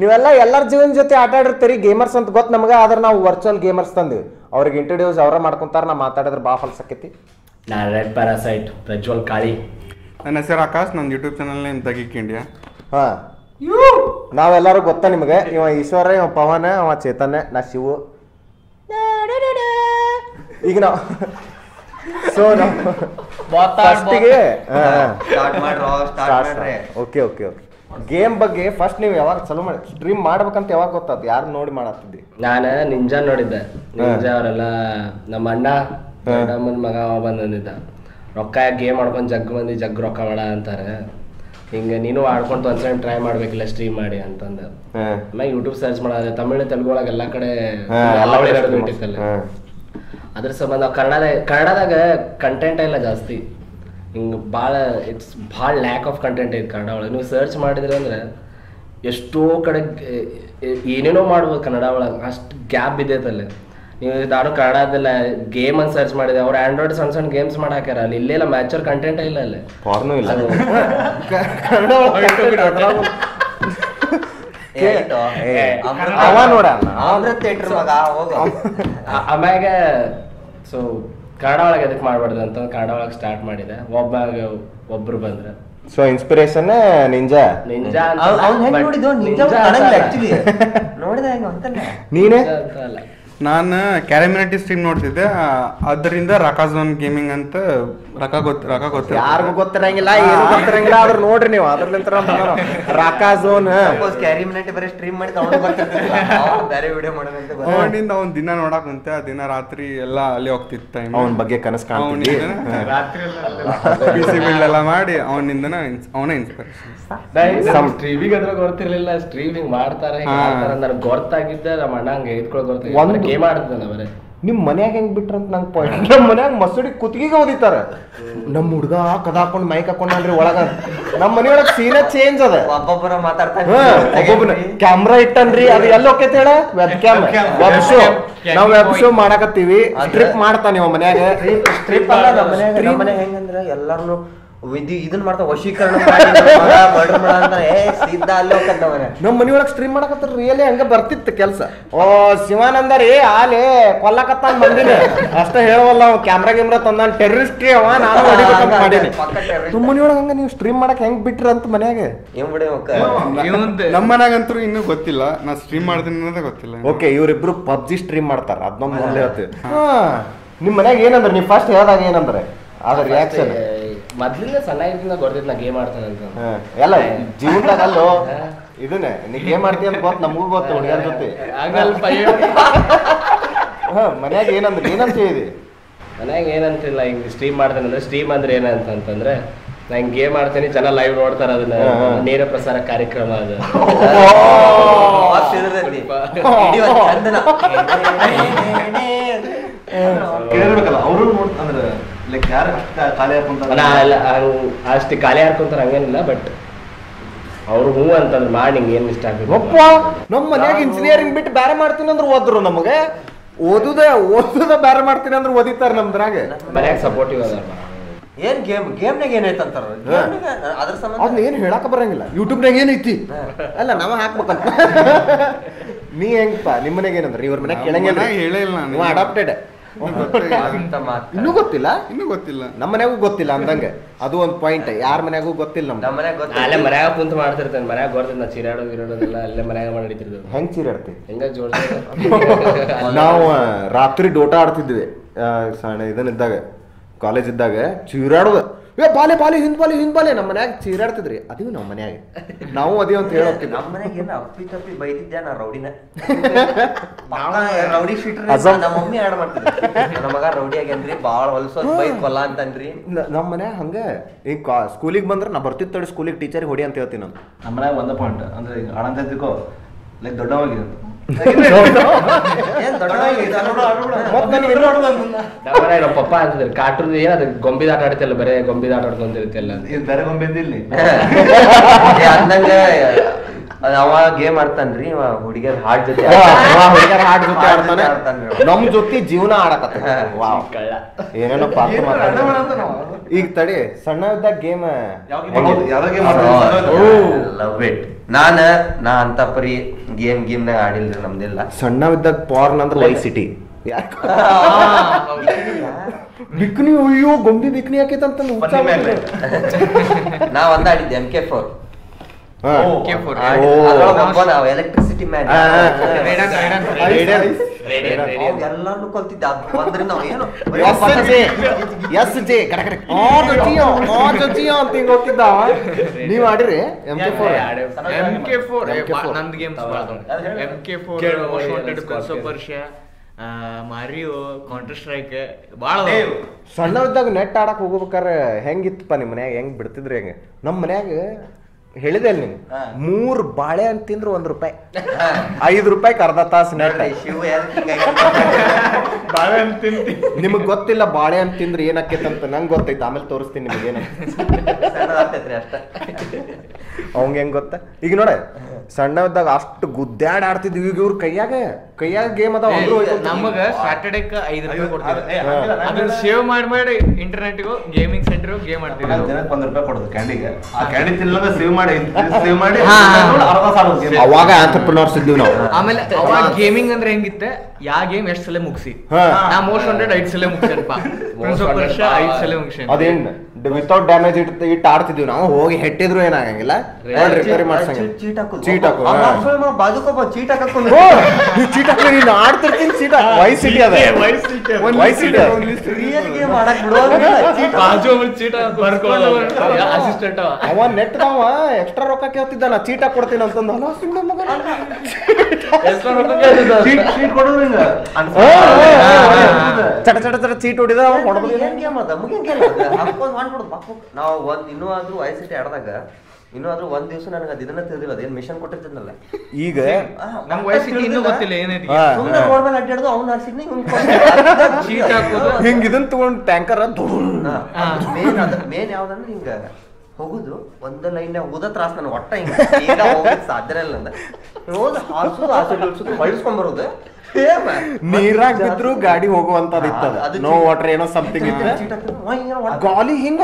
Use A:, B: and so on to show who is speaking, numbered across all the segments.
A: ನೀವೆಲ್ಲ ಎಲ್ಲರ ಜೀವನ ಜೊತೆ ಆಟ ಆಡಿರ್ತೀರಿ ಗೇಮರ್ಸ್ ಅಂತ ಗೊತ್ತು ನಮಗೆ ಆದ್ರೆ ನಾವು ವರ್ಚುವಲ್ ಗೇಮರ್ಸ್ ತಂದಿವಿ. ಅವ್ರಿಗೆ ಇಂಟ್ರಡ್ಯೂಸ್ ಅವರ ಮಾಡ್ಕೊಂತಾರ ನಾ ಮಾತಾಡಿದ್ರೆ ಬಾ ಹೊಲ್ಸಕ್ಕೈತಿ
B: ನಾ ರೆಡ್ ಪ್ಯಾರಾಸೈಟ್ ಪ್ರಜ್ವಲ್ ಕಾಳಿ.
C: ನನ್ನ ಹೆಸರು ಆಕಾಶ್ ನನ್ನ ಯೂಟ್ಯೂಬ್ ಚಾನಲ್ ನೇಮ್ ತಗಿಕ್ ಇಂಡಿಯಾ
A: ಹಾ. ನಾವೆಲ್ಲರೂ ಗೊತ್ತಾ ನಿಮಗೆ ಇವ ಈಶ್ವರ ಇವ ಪವನ ಅವ ಚೇತನ ನಾ ಶಿವು. ಈಗ ನಾವು ಸೊ ನಾವು ಫಸ್ಟಿಗೆ ಓಕೆ ಓಕೆ ಓಕೆ ಗೇಮ್ ಬಗ್ಗೆ ಫಸ್ಟ್ ನೀವು ಯಾವಾಗ ಚಲೋ ಮಾಡಿ ಸ್ಟ್ರೀಮ್ ಮಾಡ್ಬೇಕಂತ ಯಾವಾಗ ಗೊತ್ತಾತು? ಯಾರು ನೋಡಿ ಮಾಡತ್ತಿದ್ದಿ
B: ನಾನ ನಿಂಜಾ ನೋಡಿದ್ದೆ. ನಿಂಜಾ ಅವರೆಲ್ಲ ನಮ್ಮ ಅಣ್ಣ ಅಮ್ಮನ ಮಗ ಅವ ಬಂದ್ ಅಂದಿದ್ದ ರೊಕ್ಕ ಗೇಮ್ ಆಡ್ಕೊಂಡು ಜಗ್ ಬಂದಿ ಜಗ್ ರೊಕ್ಕ ಮಾಡ ಅಂತಾರೆ. ಹಿಂಗೆ ನೀನು ಆಡ್ಕೊಂಡು ಒಂದ್ಸಲ ಟ್ರೈ ಮಾಡ್ಬೇಕಿಲ್ಲ ಸ್ಟ್ರೀಮ್ ಮಾಡಿ ಅಂತಂದ. ಆಮೇಲೆ ಯೂಟ್ಯೂಬ್ ಸರ್ಚ್ ಮಾಡೋದು ತಮಿಳು ತೆಲುಗು ಒಳಗೆ ಎಲ್ಲ ಕಡೆ ಅದ್ರ ಸಂಬಂಧ ಕನ್ನಡ ಕನ್ನಡದ ಕನ್ನಡದಾಗ ಕಂಟೆಂಟ್ ಇಲ್ಲ ಜಾಸ್ತಿ. ಹಿಂಗೆ ಭಾಳ ಇಟ್ಸ್ ಭಾಳ ಲ್ಯಾಕ್ ಆಫ್ ಕಂಟೆಂಟ್ ಐತೆ ಕನ್ನಡ ಒಳಗೆ. ನೀವು ಸರ್ಚ್ ಮಾಡಿದ್ರಿ ಅಂದ್ರೆ ಎಷ್ಟೋ ಕಡೆ ಏನೇನೋ ಮಾಡ್ಬೋದು ಕನ್ನಡ ಒಳಗೆ. ಅಷ್ಟು ಗ್ಯಾಪ್ ಬಿದ್ದೈತಲ್ಲಿ ನೀವು ನಾನು ಕನ್ನಡದಲ್ಲ ಗೇಮ್ ಅಂತ ಸರ್ಚ್ ಮಾಡಿದೆ. ಅವ್ರು ಆಂಡ್ರಾಯ್ಡ್ ಸಣ್ಣ ಸಣ್ಣ ಗೇಮ್ಸ್ ಮಾಡಿ ಹಾಕ್ಯಾರ. ಅಲ್ಲಿ ಇಲ್ಲೆಲ್ಲ ಮ್ಯಾಚರ್ ಕಂಟೆಂಟ್ ಇಲ್ಲ ಅಲ್ಲಿ.
A: ಫಾರ್ನು ಇಲ್ಲ. ಅವ ನೋಡ
D: ಥಿಯೇಟರ್ ಮಗ ಹೋಗ.
B: ಆಮ್ಯಾಗ ಸೊ ಕನ್ನಡ ಒಳಗೆ ಎದಕ್ಕೆ ಮಾಡಬಾರ್ದು ಅಂತ ಕನ್ನಡ ಒಳಗೆ ಸ್ಟಾರ್ಟ್ ಮಾಡಿದೆ. ಒಬ್ಬ ಒಬ್ರು ಬಂದ್ರೆ.
A: So inspiration ninja?
B: ನಿಂಜಾ
D: ನೋಡಿದ
A: ನೀನೇ?
B: ಅಂತ ಅಲ್ಲ.
C: ನಾನು ಕ್ಯಾರಮಿನಿಟಿ ಸ್ಟ್ರೀಮ್ ನೋಡ್ತಿದ್ದೆ ಅದರಿಂದ ರಕಾಝೋನ್ ಗೇಮಿಂಗ್ ಅಂತ ರಕ ಗೊತ್ತ ರಕ ಗೊತ್ತ
A: ಯಾರಿಗೂ ಗೊತ್ತಿರಂಗಿಲ್ಲ ಏನು ಗೊತ್ತಿರಂಗಿಲ್ಲ ಅದ್ರ ನೋಡ್ರಿ ನೀವು ಅದ್ರಲ್ಲಿಂತ ರಾಕಾ ಝೋನ್
D: ಸಪೋಸ್ ಕ್ಯಾರಿ ಮಿನಿಟ್ ಬರೀ ಸ್ಟ್ರೀಮ್ ಮಾಡಿ ಬೇರೆ ವಿಡಿಯೋ ಮಾಡೋದಂತ ಗೊತ್ತಿಲ್ಲ.
C: ಅವನಿಂದ ಅವ್ನ್ ದಿನ ನೋಡಕ್ ಅಂತ ಆ ದಿನ ರಾತ್ರಿ ಎಲ್ಲ ಅಲ್ಲಿ ಹೋಗ್ತಿತ್ತು ಟೈಮ್
A: ಅವನ ಬಗ್ಗೆ ಕನಸು
C: ಬಿಲ್ಡ್ ಎಲ್ಲ ಮಾಡಿ ಅವನಿಂದನ ಅವನೇ ಇನ್ಸ್ಪಿರೇಷನ್
B: ಸ್ಟ್ರೀಮಿಂಗ್ ಅದ್ರ ಗೊತ್ತಿರಲಿಲ್ಲ ಸ್ಟ್ರೀಮಿಂಗ್ ಮಾಡ್ತಾರೆ ನನಗೆ ಗೊತ್ತಾಗಿದ್ದೆ ನಮ್ಮ ಅಣ್ಣ ಹಂಗೆ ಎತ್ಕೊಳ್ಳೋ
A: ಒಂದು-
B: ಗೊತ್ತಾಗಿದ್ದೆ ಗೇಮ್ ಆಡ್ತಾನೆ ಬರೇ
A: ನಿಮ್ ಮನ್ಯಾಗ ಹೆಂಗ್ ಬಿಟ್ರಂತ ನಂಗೆ ಪಾಯಿಂಟ್ ನಮ್ಮ ಮನ್ಯಾಗ ಮಸೂಡಿ ಕುತ್ತಿಗೆಗೆ ಓದಿತಾರ. ನಮ್ಮ ಹುಡ್ಗ ಕದ ಹಾಕೊಂಡು ಮೈಕ್ ಹಾಕೊಂಡ್ರಿ ಒಳಗ. ನಮ್ಮ ಮನೆಯೊಳಗ ಸೀನ ಚೇಂಜ್ ಅದ
D: ಒಬ್ಬೊಬ್ಬರ
A: ಮಾತಾಡ್ತಾರೆ ಕ್ಯಾಮ್ರಾ ಇಟ್ಟನ್ರಿ ಅದು ಎಲ್ಲ ಹೋಗ್ತೈತಿ ಹೇಳ? ವೆಬ್ ಕ್ಯಾಮ್ ವೆಬ್ ಶೋ ನಾವ್ ವೆಬ್ ಶೋ ಮಾಡಕತ್ತೀವಿ. ಸ್ಟ್ರಿಪ್ ಮಾಡ್ತಾನೆ ಇವ ಮನ್ಯಾಗ.
D: ಟ್ರಿಪ್ ಅಲ್ಲ ನಮ್ಮ ಮನ್ಯಾಗ ನಮ್ಮ ಹೆಂಗಂದ್ರ ಎಲ್ಲಾರ್ನು ವಿಧಿ ಇದನ್ನ ಮಾಡ್ತಾ ವಶೀಕರಣ ನಮ್ ಮನಿ ಸೀದಾ ಅಲ್ಲಿ ನಮ್ಮ
A: ಸ್ಟ್ರೀಮ್ ಮಾಡಕತ್ತಾರ ರಿಯಲಿ ಹಂಗ ಬರ್ತಿತ್ತು ಕೆಲ್ಸ. ಓ ಶಿವಾನಂದ ರೀ ಆಲೆ ಕೊಲ್ಲಕತ್ತ ಬಂದಿನಿ ಅಷ್ಟ ಹೇಳವಲ್ಲ ಅವ ಕ್ಯಾಮ್ರಾ ಗಿಮ್ರಾ ತಂದಾನ ಟೆರರಿಸ್ಟ್ ಅವ ನಾನು ಹೊಡಿಬೇಕಂತ ಮಾಡೀನಿ. ನಮ್ಮ ಮನಿಯೊಳಗ ಹಂಗ ನೀವು ಸ್ಟ್ರೀಮ್ ಮಾಡಕ್ ಹೆಂಗ್ ಬಿಟ್ರಿ ಅಂತ ಮನ್ಯಾಗ?
D: ಏನ್ ಬಿಡಿ
C: ನಮ್ಮ ಮನ್ಯಾಗಂತೂ ಇನ್ನೂ ಗೊತ್ತಿಲ್ಲ. ನಾ ಸ್ಟ್ರೀಮ್ ಮಾಡ್ತೀನಿ ಅನ್ನೋದೇ ಗೊತ್ತಿಲ್ಲ
A: ಓಕೆ ಇವ್ರಿಬ್ರು ಪಬ್ಜಿ ಸ್ಟ್ರೀಮ್ ಮಾಡ್ತಾರ. ಅದನ್ನ ಮೊದಲೇ ಹೇಳ್ತೀವಿ. ಹಾ. ನಿಮ್ ಮನ್ಯಾಗ ಏನಂದ್ರೆ ನೀವು ಫಸ್ಟ್ ಹೇಳ್ದಾಗ ಏನಂದ್ರೆ? ಅದ್ರ ರಿಯಾಕ್ಷನ್
B: ಮೊದ್ಲಿಂದ ಸಣ್ಣ ಇದ್ದಿಂದ ಗೊತ್ತಿತ್ತು ನಾ ಗೇಮ್ ಆಡ್ತಾನೆ ಅಂತ
A: ಎಲ್ಲ ಜೀವನದಾಗ ಅಲ್ಲೋ ಇದನ್ನೇ ನೀ ಗೇಮ್ ಮಾಡ್ತೀಯ ಅಂತ ಗೊತ್ತು ನಮಗೂ ಗೊತ್ತು ಹುಡುಗರ ಜೊತೆ.
B: ಆಗಲ್ಪ
A: ಮನ್ಯಾಗ ಏನಂದ್ರೆ ಏನಂತ ಹೇಳಿದಿ?
B: ಮನ್ಯಾಗ ಏನಂತಿಲ್ಲ ಹಿಂಗ್ ಸ್ಟ್ರೀಮ್ ಮಾಡ್ತಾನೆ ಅಂದ್ರೆ ಸ್ಟ್ರೀಮ್ ಅಂದ್ರೆ ಏನಂತ ಅಂತಂದ್ರೆ ನಾ ಹಿಂಗ್ ಗೇಮ್ ಆಡ್ತೀನಿ ಜನ ಲೈವ್ ನೋಡ್ತಾರ ಅದನ್ನ. ನೇರ ಪ್ರಸಾರ ಕಾರ್ಯಕ್ರಮ ಅದು.
E: ಕೇಳ್ಬೇಕಲ್ಲ ಅವರು ನೋಡ್ ಅಂದ್ರೆ
B: ಅಷ್ಟು ಖಾಲಿ ಹಾಕೊಂತಾರ ಹಂಗೇನಿಲ್ಲ ಬಟ್ ಅವ್ರು ಹೂ ಅಂತಂದ್ರೆ ಮಾಡಿ ನಿಂಗೆ ಏನ್ ಇಷ್ಟ ಆಗ್ಬೇಕು?
A: ಒಪ್ಪ ನಮ್ಮ ಮನ್ಯಾಗ ಇಂಜಿನಿಯರಿಂಗ್ ಬಿಟ್ಟು ಬೇರೆ ಮಾಡ್ತೀನಿ ಅಂದ್ರೆ ಓದ್ರು ನಮಗೆ. ಓದುದ ಓದುದ ಬೇರೆ ಮಾಡ್ತೀನಿ ಅಂದ್ರೆ ಓದಿತಾರ ನಮ್ದ್ರಾಗ
B: ಮನ್ಯಾಗ. ಸಪೋರ್ಟಿವ್ ಅದ
D: ಏನ್ ಗೇಮ್ ಗೇಮ್ನಾಗ ಏನೈತೆ ಅಂತಾರ? ಅದ್ರ ಸಂಬಂಧ?
A: ಅದನ್ನ ಏನು ಹೇಳಕ ಬರಂಗಿಲ್ಲ. ಯೂಟ್ಯೂಬ್ನಾಗ ಏನೈತಿ ಅಲ್ಲ ನಾವ ಹಾಕ್ಬೇಕಂತ ನೀ ಹೆಂಗಪ್ಪ ನಿಮ್ಮ ಮನೆಗೆ ಏನಂದ್ರೆ? ಇವ್ರ ಮನೆ ಕೇಳಂಗಿಲ್ಲ
C: ಹೇಳಿಲ್ಲ ಹೇಳೇ ಇಲ್ಲ ನಾನು.
A: ನೀವು ಅಡಾಪ್ಟೆಡ್ ಇನ್ನೂ ಗೊತ್ತಿಲ್ಲ.
C: ಇನ್ನೂ ಗೊತ್ತಿಲ್ಲ?
A: ನಮ್ಮ ಮನೆಗೂ ಗೊತ್ತಿಲ್ಲ ಅಂದಂಗ. ಅದು ಒಂದು ಪಾಯಿಂಟ್ ಯಾರ ಮನೆಗೂ ಗೊತ್ತಿಲ್ಲ
D: ನಮ್ಮ
A: ಮನೆಗೆ
D: ಗೊತ್ತಿಲ್ಲ.
B: ಅಲ್ಲೇ ಮನ್ಯಾಗ ಕುಂತ ಮಾಡ್ತಿರ್ತೇನೆ ಮನ್ಯಾಗ ಬರ್ತಿದ್ದ ನಾ ಚೀರಾಡೋದು ಗಿರಾಡೋದೆಲ್ಲ ಅಲ್ಲೇ ಮನ್ಯಾಗ ಮಾಡಿದ್ರು
A: ಹೆಂಗ್ ಚೀರಾಡ್ತಿ?
B: ಹೆಂಗ ಜೋಡ
A: ನಾವು ರಾತ್ರಿ ಡೋಟ ಆಡ್ತಿದ್ವಿ. ಆ, ಸಣ್ಣ ಇದನ್ನಿದ್ದಾಗ ಕಾಲೇಜ್ ಇದ್ದಾಗ ಚೀರಾಡೋದು. ಏ ಬಾಲೆ ಬಾಲೆ ಹಿಂದ್ ಬಾಲೆ ಹಿಂದ್ ಬಾಲೆ. ನಮ್ಮ ಮನ್ಯಾಗ ಚೀರಾಡ್ತಿದ್ರಿ ಅದೀವಿ ನಮ್ಮ ಮನ್ಯಾಗ. ನಾವು ಅದೇ ಅಂತ ಹೇಳೋಗ್ತಿದ್ವಿ
D: ನಮ್ಮ ಮನ್ಯಾಗ ಏನ ಅಪ್ಪಿ ತಪ್ಪಿ ಬೈದಿದ್ದೆ ನಾ ರೌಡಿನ? ಬಹಳ ರೌಡಿ
A: ಫಿಟ್ರಿ
D: ನಮ್ಮ ಮಮ್ಮಿ ಆಡ್ ಮಾಡ್ತಿದ್ದೆ ನಮ್ಮ ಮಗ ರೌಡಿ ಆಗ್ಯಾನ್ರಿ ಬಾಳ ಹೊಲ್ಸೋದ್ ಬೈ ಕೊಲ್ಲ ಅಂತನ್ರಿ.
A: ನಮ್ಮ ಮನ್ಯಾಗ ಹಂಗೆ. ಈಗ ಕಾ ಸ್ಕೂಲಿಗೆ ಬಂದ್ರೆ ನಾ ಬರ್ತಿತ್ತು ತಡಿ ಸ್ಕೂಲಿಗೆ ಟೀಚರ್ ಹೊಡಿ ಅಂತ ಹೇಳ್ತೀನಿ ನಾನು.
E: ನಮ್ಮ ಮನ್ಯಾಗ ಒಂದೇ ಪಾಯಿಂಟ್ ಅಂದ್ರೆ ಈಗ ಆಡಂತ ಲೈಕ್ ದೊಡ್ಡವಾಗಿದೆ
D: ಏನ್
B: ಅದ್ ಪಪ್ಪ ಅಂತಿದ್ರು ಕಾರ್ಟೂನ್ ಏನದು ಗೊಂಬಿದ ಆಟ ಆಡ್ತಿಲ್ಲ ಬರೇ ಗೊಂಬಿದ ಆಟ ಆಡ್ಕೊಂತಿರ್ತಿಲ್ಲ
E: ಇದು ಬೇರೆ ಗೊಂಬೆ ಇಲ್ಲಿ
D: ಅಂದಂಗ ಅದ್ ಅವ ಗೇಮ್ ಆಡ್ತಾನ್ರಿ ಅವ ಹುಡುಗಿಯರ್ ಹಾಡ್ ಜೊತೆ
A: ಹುಡುಗರ ಹಾಡ್ ಜೊತೆ ಆಡ್ತಾನೆ. ನಮ್ ಜೊತೆ ಜೀವನ ಆಡಕತ್ತ ವಾವ್. ಏನೇನೋ ಪಾತ್ರ? ಈಗ ತಡಿ ಸಣ್ಣ ಇದ್ದಾಗ ಗೇಮ್?
D: ಲವ್ ಇಟ್ ನಾನ ನಾ ಅಂತ ಪರಿ ಗೇಮ್ ಗೇಮ್ ನಾಗ ಆಡಿಲ್ರಿ ನಮ್ದೆಲ್ಲ.
A: ಸಣ್ಣ ಇದ್ದಾಗ ಪಾರ್ನ್ ಅಂದ್ರೆ ಲೈ ಸಿಟಿ ಬಿಕ್ನಿ ಅಯ್ಯೋ ಗೊಂಬಿ ಬಿಕ್ನಿ ಹಾಕೈತಂತ
E: ನಾವ್ ಅಂದಾಡಿದ್ದೆ
D: ನಾ ಒಂದ್ ಆಡಿದ್ದೆ ಎಂ ಕೆ ಫೋರ್
C: K4.
D: ಒಬ್ಬ ನಾವು ಎಲೆಕ್ಟ್ರಿಸಿಟಿ ಮ್ಯಾನ್. ಎಲ್ಲಾನು ಕಲ್ತಿದ್ದೆ. ಅದ್ ಒಂದ್ರಿಂದ ಏನು?
A: ಎಸ್ ಜೆ ಕಡೆ ಕಡೆ. ಅಂತ ಹಿಂಗ್ ಹೋಗ್ತಿದ್ದ ಅವ. ನೀವ್ ಆಡಿರಿ? M K four
C: M K four
A: MK4.
C: ನಂದು games M K four most wanted
B: Scorpio.
C: ಕನ್ಸೋ ಪರ್ಷಿಯಾ ಮಾರಿಯೋ ಕೌಂಟರ್ ಸ್ಟ್ರೈಕ್ ಭಾಳ
A: ಸಣ್ಣವಿದ್ದಾಗ ಇದ್ದಾಗ ನೆಟ್ ಆಡಕ್ ಹೋಗ್ಬೇಕಾರೆ ಹೆಂಗಿತ್ತಪ್ಪ ನಿಮ್ ಮನ್ಯಾಗ? ಹೆಂಗ್ ಬಿಡ್ತಿದ್ರಿ ಹೆಂಗ? ನಮ್ ಮನ್ಯಾಗ ಹೇಳಿದೆ
E: ನೀವು
A: ಮೂರು ಬಾಳೆ ಅಂತ ತಿಂದ್ರೆ ಒಂದ್ ರೂಪಾಯಿ. ಐದ್ ರೂಪಾಯಿ ಅರ್ಧ ತಾಸು ನೆಟ್
C: ಬಾಳೆ ಅಂತ ತಿಂತಿ.
A: ನಿಮಗ್ ಗೊತ್ತಿಲ್ಲ ಬಾಳೆ ಅಂತ ತಿಂದ್ರೆ ಏನಕ್ಕೆ ಅಂತ ನಂಗೆ ಗೊತ್ತೈತೆ ಆಮೇಲೆ ತೋರಿಸ್ತೀನಿ ನಿಮಗೆ
D: ಏನಕ್ಕೆ ಅಷ್ಟ.
A: ಅವಂಗ ಹೆಂಗ್ ಗೊತ್ತ? ಈಗ ನೋಡ ಸಣ್ಣದಾಗ ಅಷ್ಟು ಗುದ್ದಾಡ್ ಆಡ್ತಿದ್ವಿ. ಈಗ ಇವ್ರ ಕೈಯಾಗ ಕೈಯಾಗ ಗೇಮ್ ಅದಾವ
C: ನಮಗ ಸ್ಯಾಟರ್ಡೇಕ್ ಐದು ರೂಪಾಯಿ
E: ಕೊಡ್ತಾರೆ
C: ಅದನ್ನ ಸೇವ್ ಮಾಡಿ ಮಾಡಿ ಇಂಟರ್ನೆಟ್ಗೂ ಗೇಮಿಂಗ್ ಸೆಂಟರ್ ಗೇಮ್ ಆಡ್ತೀವಿ
E: ಜನಕ್ಕೆ ಒಂದ್ ರೂಪಾಯಿ ಕೊಡೋದು ಕ್ಯಾಂಡಿಗೆ ಆ ಕ್ಯಾಂಡಿ ತಿನ್ನಲ್ಲ ಸೇವ್ ಮಾಡಿ ಸೇವ್ ಮಾಡಿ.
A: ಅವಾಗ ಆಂಟರ್ಪ್ರಿನರ್ಸ್ ಇದ್ವಿ ನಾವು.
C: ಆಮೇಲೆ ಅವಾಗ ಗೇಮಿಂಗ್ ಅಂದ್ರೆ ಹೆಂಗಿತ್ತೆ? ಯಾ ಗೇಮ್ ಎಷ್ಟ್ ಸಲ ಮುಗಿಸಿ. ನಾ ಮೋಸ್ಟ್ ಹಂಡ್ರೆಡ್ ಐದ್ ಸಲ ಪ್ರಿನ್ಸ್ ಆಫ್ ಸಲ ಮುಗಿಸಿ
A: ಅದೇನ್ ವಿತೌಟ್ ಡ್ಯಾಮೇಜ್ ಇಟ್ಟು ಇಟ್ಟು ಆಡ್ತಿದ್ವಿ ನಾವು. ಹೋಗಿ ಹೆಟ್ಟಿದ್ರು ಏನಾಗಂಗಿಲ್ಲ. ಆಡ್ತಿರ್ತೀನಿ ಚೀಟ ವೈ ಸಿಟಿ ಅದ. ವೈ ಸಿಟಿ
D: ರಿಯಲ್ ಗೇಮ್ ಆಡಕ್ ಬಿಡೋದಿಲ್ಲ ಚೀಟ್
B: ಬಾಜು ಚೀಟ ಅಸಿಸ್ಟೆಂಟ್
A: ಅವ. ನೆಟ್ ಅವ ಎಕ್ಸ್ಟ್ರಾ ರೊಕ್ಕ ಕೇಳ್ತಿದ್ದ ನಾ ಚೀಟ ಕೊಡ್ತೀನಿ ಅಂತಂದ. ಚಟ ಚಟ ಚಟ ಚೀಟ್ ಹೊಡಿದ ಅವ ಹೊಡ್ದು.
D: ನಾವು ಒಂದ್ ಇನ್ನೂ ಆದ್ರೂ ವೈಸಿಟಿ ಆಡ್ದಾಗ ಇನ್ನೂ ಆದ್ರೂ ಒಂದ್ ದಿವಸ ನನಗೆ ಅದ್ ಇದನ್ನ ತಿಳಿದಿಲ್ಲ ಅದೇನ್ ಮಿಷನ್ ಕೊಟ್ಟಿರ್ತಿದ್ನಲ್ಲ
A: ಈಗ
C: ನಮ್ ವಯಸ್ಸಿಗೆ ಇನ್ನೂ ಗೊತ್ತಿಲ್ಲ ಏನೈತಿ
D: ಸುಮ್ಮನೆ. ರೋಡ್ ಮೇಲೆ ಅಡ್ಡಾಡ್ದು ಅವ್ನ
C: ಹಾಕೋದು.
A: ಹಿಂಗ್ ಇದನ್ ತಗೊಂಡ್ ಟ್ಯಾಂಕರ್
D: ಮೇನ್ ಅದ ಮೇನ್ ಯಾವ್ದಂದ್ರೆ ಹಿಂಗ ಹೋಗುದು ಒಂದ ಲೈನ್ ಹೋದ ತ್ರಾಸ ನನ್ ಒಟ್ಟ ಹಿಂಗ. ಈಗ ಹೋಗಕ್ ಸಾಧ್ಯ ಇಲ್ಲ ಹೋದ ಹಾರ್ಸುದು ಇಳ್ಸುದು ಹೊಳ್ಸ್ಕೊಂಡ್ ಬರೋದು.
A: ನೀರಾಗ ಬಿದ್ರು ಗಾಡಿ ಹೋಗುವಂತದ್ ಇತ್ತದ
D: ಅದು
A: ನೋ ವಾಟರ್ ಏನೋ ಸಮಥಿಂಗ್ ಇತ್ತ ಗಾಲಿ ಹಿಂಗ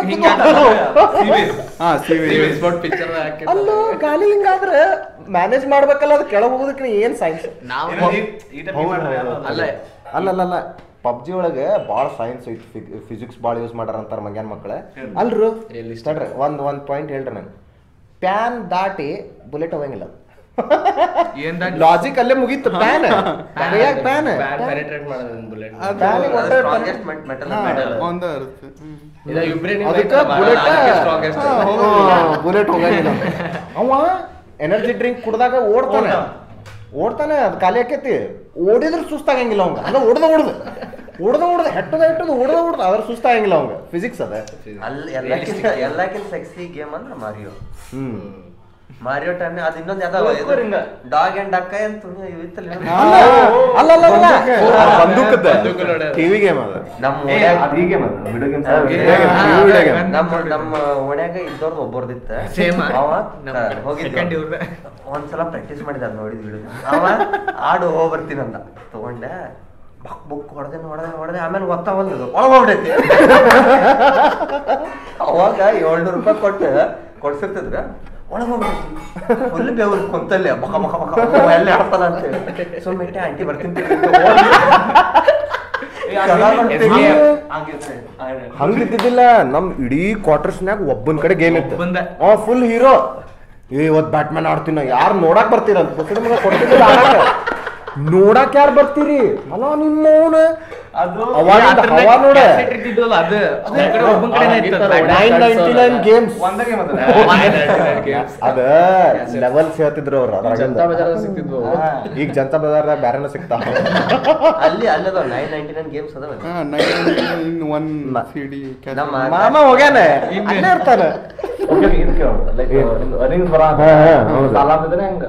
A: ಅಲ್ಲೋ ಗಾಲಿ ಹಿಂಗಾದ್ರ ಮ್ಯಾನೇಜ್ ಮಾಡ್ಬೇಕಲ್ಲ ಅದು ಕೆಳಗ್ ಹೋಗೋದಕ್ಕೆ ಏನ್ ಸೈನ್ಸ್?
C: ಅಲ್ಲ.
A: ಅಲ್ಲ ಪಬ್ಜಿ ಒಳಗೆ ಭಾಳ ಸೈನ್ಸ್ ಐತಿ ಫಿಸಿಕ್ಸ್ ಭಾಳ ಯೂಸ್ ಮಾಡ್ಯಾರ ಅಂತಾರ ಮಗ್ಯಾನ್ ಮಕ್ಕಳ. ಅಲ್ರು. ತಡ್ರಿ ಒಂದ್ ಒಂದ್ ಪಾಯಿಂಟ್ ಹೇಳ್ರಿ ನಂಗೆ. ಪ್ಯಾನ್ ದಾಟಿ ಬುಲೆಟ್ ಹೋಗಂಗಿಲ್ಲ.
C: ಏನ್
A: ಲಾಜಿಕ್ ಅಲ್ಲೇ ಮುಗೀತು ಪ್ಯಾನ್ ಪ್ಯಾನ್
B: ಪೆನೆಟ್ರೇಟ್ ಮಾಡೋದು ಬುಲೆಟ್.
C: ಒಂದು
A: ಅದಕ್ಕೆ ಬುಲೆಟ್
B: ಸ್ಟ್ರಾಂಗೆಸ್ಟ್
A: ಬುಲೆಟ್ ಹೋಗಂಗಿಲ್ಲ. ಅವ ಎನರ್ಜಿ ಡ್ರಿಂಕ್ ಕುಡ್ದಾಗ ಓಡ್ತಾನೆ. ಓಡ್ತಾನೆ ಅದು ಖಾಲಿ ಆಕೈತಿ. ಓಡಿದ್ರೆ ಸುಸ್ತಾಗಂಗಿಲ್ಲ ಅವಂಗ. ಅದ ಓಡದ ಓಡದ. ಓಡದ ಓಡದ ಹೆಟ್ಟದ ಹೆಟ್ಟದ ಓಡದ ಓಡದ ಅದ್ರ ಸುಸ್ತಾಗಂಗಿಲ್ಲ ಅವಂಗ. ಫಿಸಿಕ್ಸ್ ಅದ.
D: ಎಲ್ಲ ಎಲ್ಲಕ್ಕಿಂತ ಎಲ್ಲಕ್ಕಿಂತ ಸೆಕ್ಸಿ ಗೇಮ್ ಅಂದ್ರೆ ಮಾರಿಯೋ
A: ಹ್ಮ್.
D: ಮಾರಿಯೋ ಟೈಮ್ ಅದು ಇನ್ನೊಂದ್
E: ಯಾವ್ದಾವ
D: ಡಾಗ್ ಅಂಡ್ ಡಕ್ಕ ಅಂತ ಇತ್ತಲ್ಲ
A: ಅಲ್ಲ ಅಲ್ಲ ಅಲ್ಲ ಬಂದೂಕದ ಟಿವಿ ಗೇಮ್ ಅದ.
D: ನಮ್ಮ
E: ಅದ್ ಅದು, ಅದು.
A: game.
C: ಬಂದ್
D: ನಮ್ಮ ನಮ್ಮ ಓಣ್ಯಾಗ ಇದ್ದವ್ರದ್ದು ಒಬ್ಬರ್ದಿತ್ತ.
C: Same.
D: ಅವ
C: second
D: ಒಂದ್ಸಲ ಪ್ರಾಕ್ಟೀಸ್ ಮಾಡಿದ ನೋಡಿದ್ ವಿಡಿಯೋ ಅವ ಆಡು ಹೋಗ್ ಬರ್ತೀನಂದ ತಗೊಂಡೆ. ಬಕ್ ಬುಕ್ ಹೊಡೆದೆ ಹೊಡೆದೆ ಹೊಡೆದೆ. ಆಮೇಲೆ ಗೊತ್ತಾ ಒಂದು ಒಳಗೆ ಹೋಗ್ಬಿಡೈತಿ ಅವಾಗ ಏಳ್ನೂರು ರೂಪಾಯಿ ಕೊಟ್ಟು ಕೊಡ್ಸಿರ್ತಿದ್ರ. ಒಳಗೆ ಹೋಗ್ಬಿಡೈತಿ ಫುಲ್ ಬೆವ್ರು ಕುಂತಲ್ಲೇ ಬಕ ಬಕ ಬಕ ಎಲ್ಲಿ ಆಡ್ತಾನ ಅಂತ ಸುಮ್ಮನೆ ಆಂಟಿ ಬರ್ತೀನಿ.
A: ಹಂಗಿದ್ದಿದ್ದಿಲ್ಲ ನಮ್ ಇಡೀ ಕ್ವಾರ್ಟರ್ಸ್ನಾಗ ಒಬ್ಬನ ಕಡೆ ಗೇಮ್ ಇತ್ತು. ಆ ಫುಲ್ ಹೀರೋ ಏ ಇವತ್ ಬ್ಯಾಟ್ಮ್ಯಾನ್ ಆಡ್ತೀನ ಯಾರು ನೋಡಕ್ ಬರ್ತೀರ ಅಂತ. ಕೊಡ್ತಿದ್ದಿಲ್ಲ. ನೋಡಕ್ ಯಾರು ಬರ್ತೀರಿ? ಅಲ್ಲ ನಿಮ್ಮ
E: ಅದು
A: ನೈನ್ಟಿ ಲೆವೆಲ್ಸ್ ಹೇಳ್ತಿದ್ರು ಅವ್ರ ಈಗ ಜನತಾ ಬಜಾರ್ದಾಗ ಬ್ಯಾರೇನ ಸಿಗ್ತಾವ
D: ಅಲ್ಲಿ ಅಲ್ಲದ ನೈನ್ ನೈಂಟಿ ನೈನ್ ಗೇಮ್ಸ್ ಅದಾವ
C: ಹಾ, 99 one
A: ಮ-
C: CD cassette.
D: ನಮ್ಮ
A: ಮಾಮ ಹೋಗ್ಯಾನ. ಇರ್ತಾನೆ.
E: ಸಾಲ ಹೆಂಗ.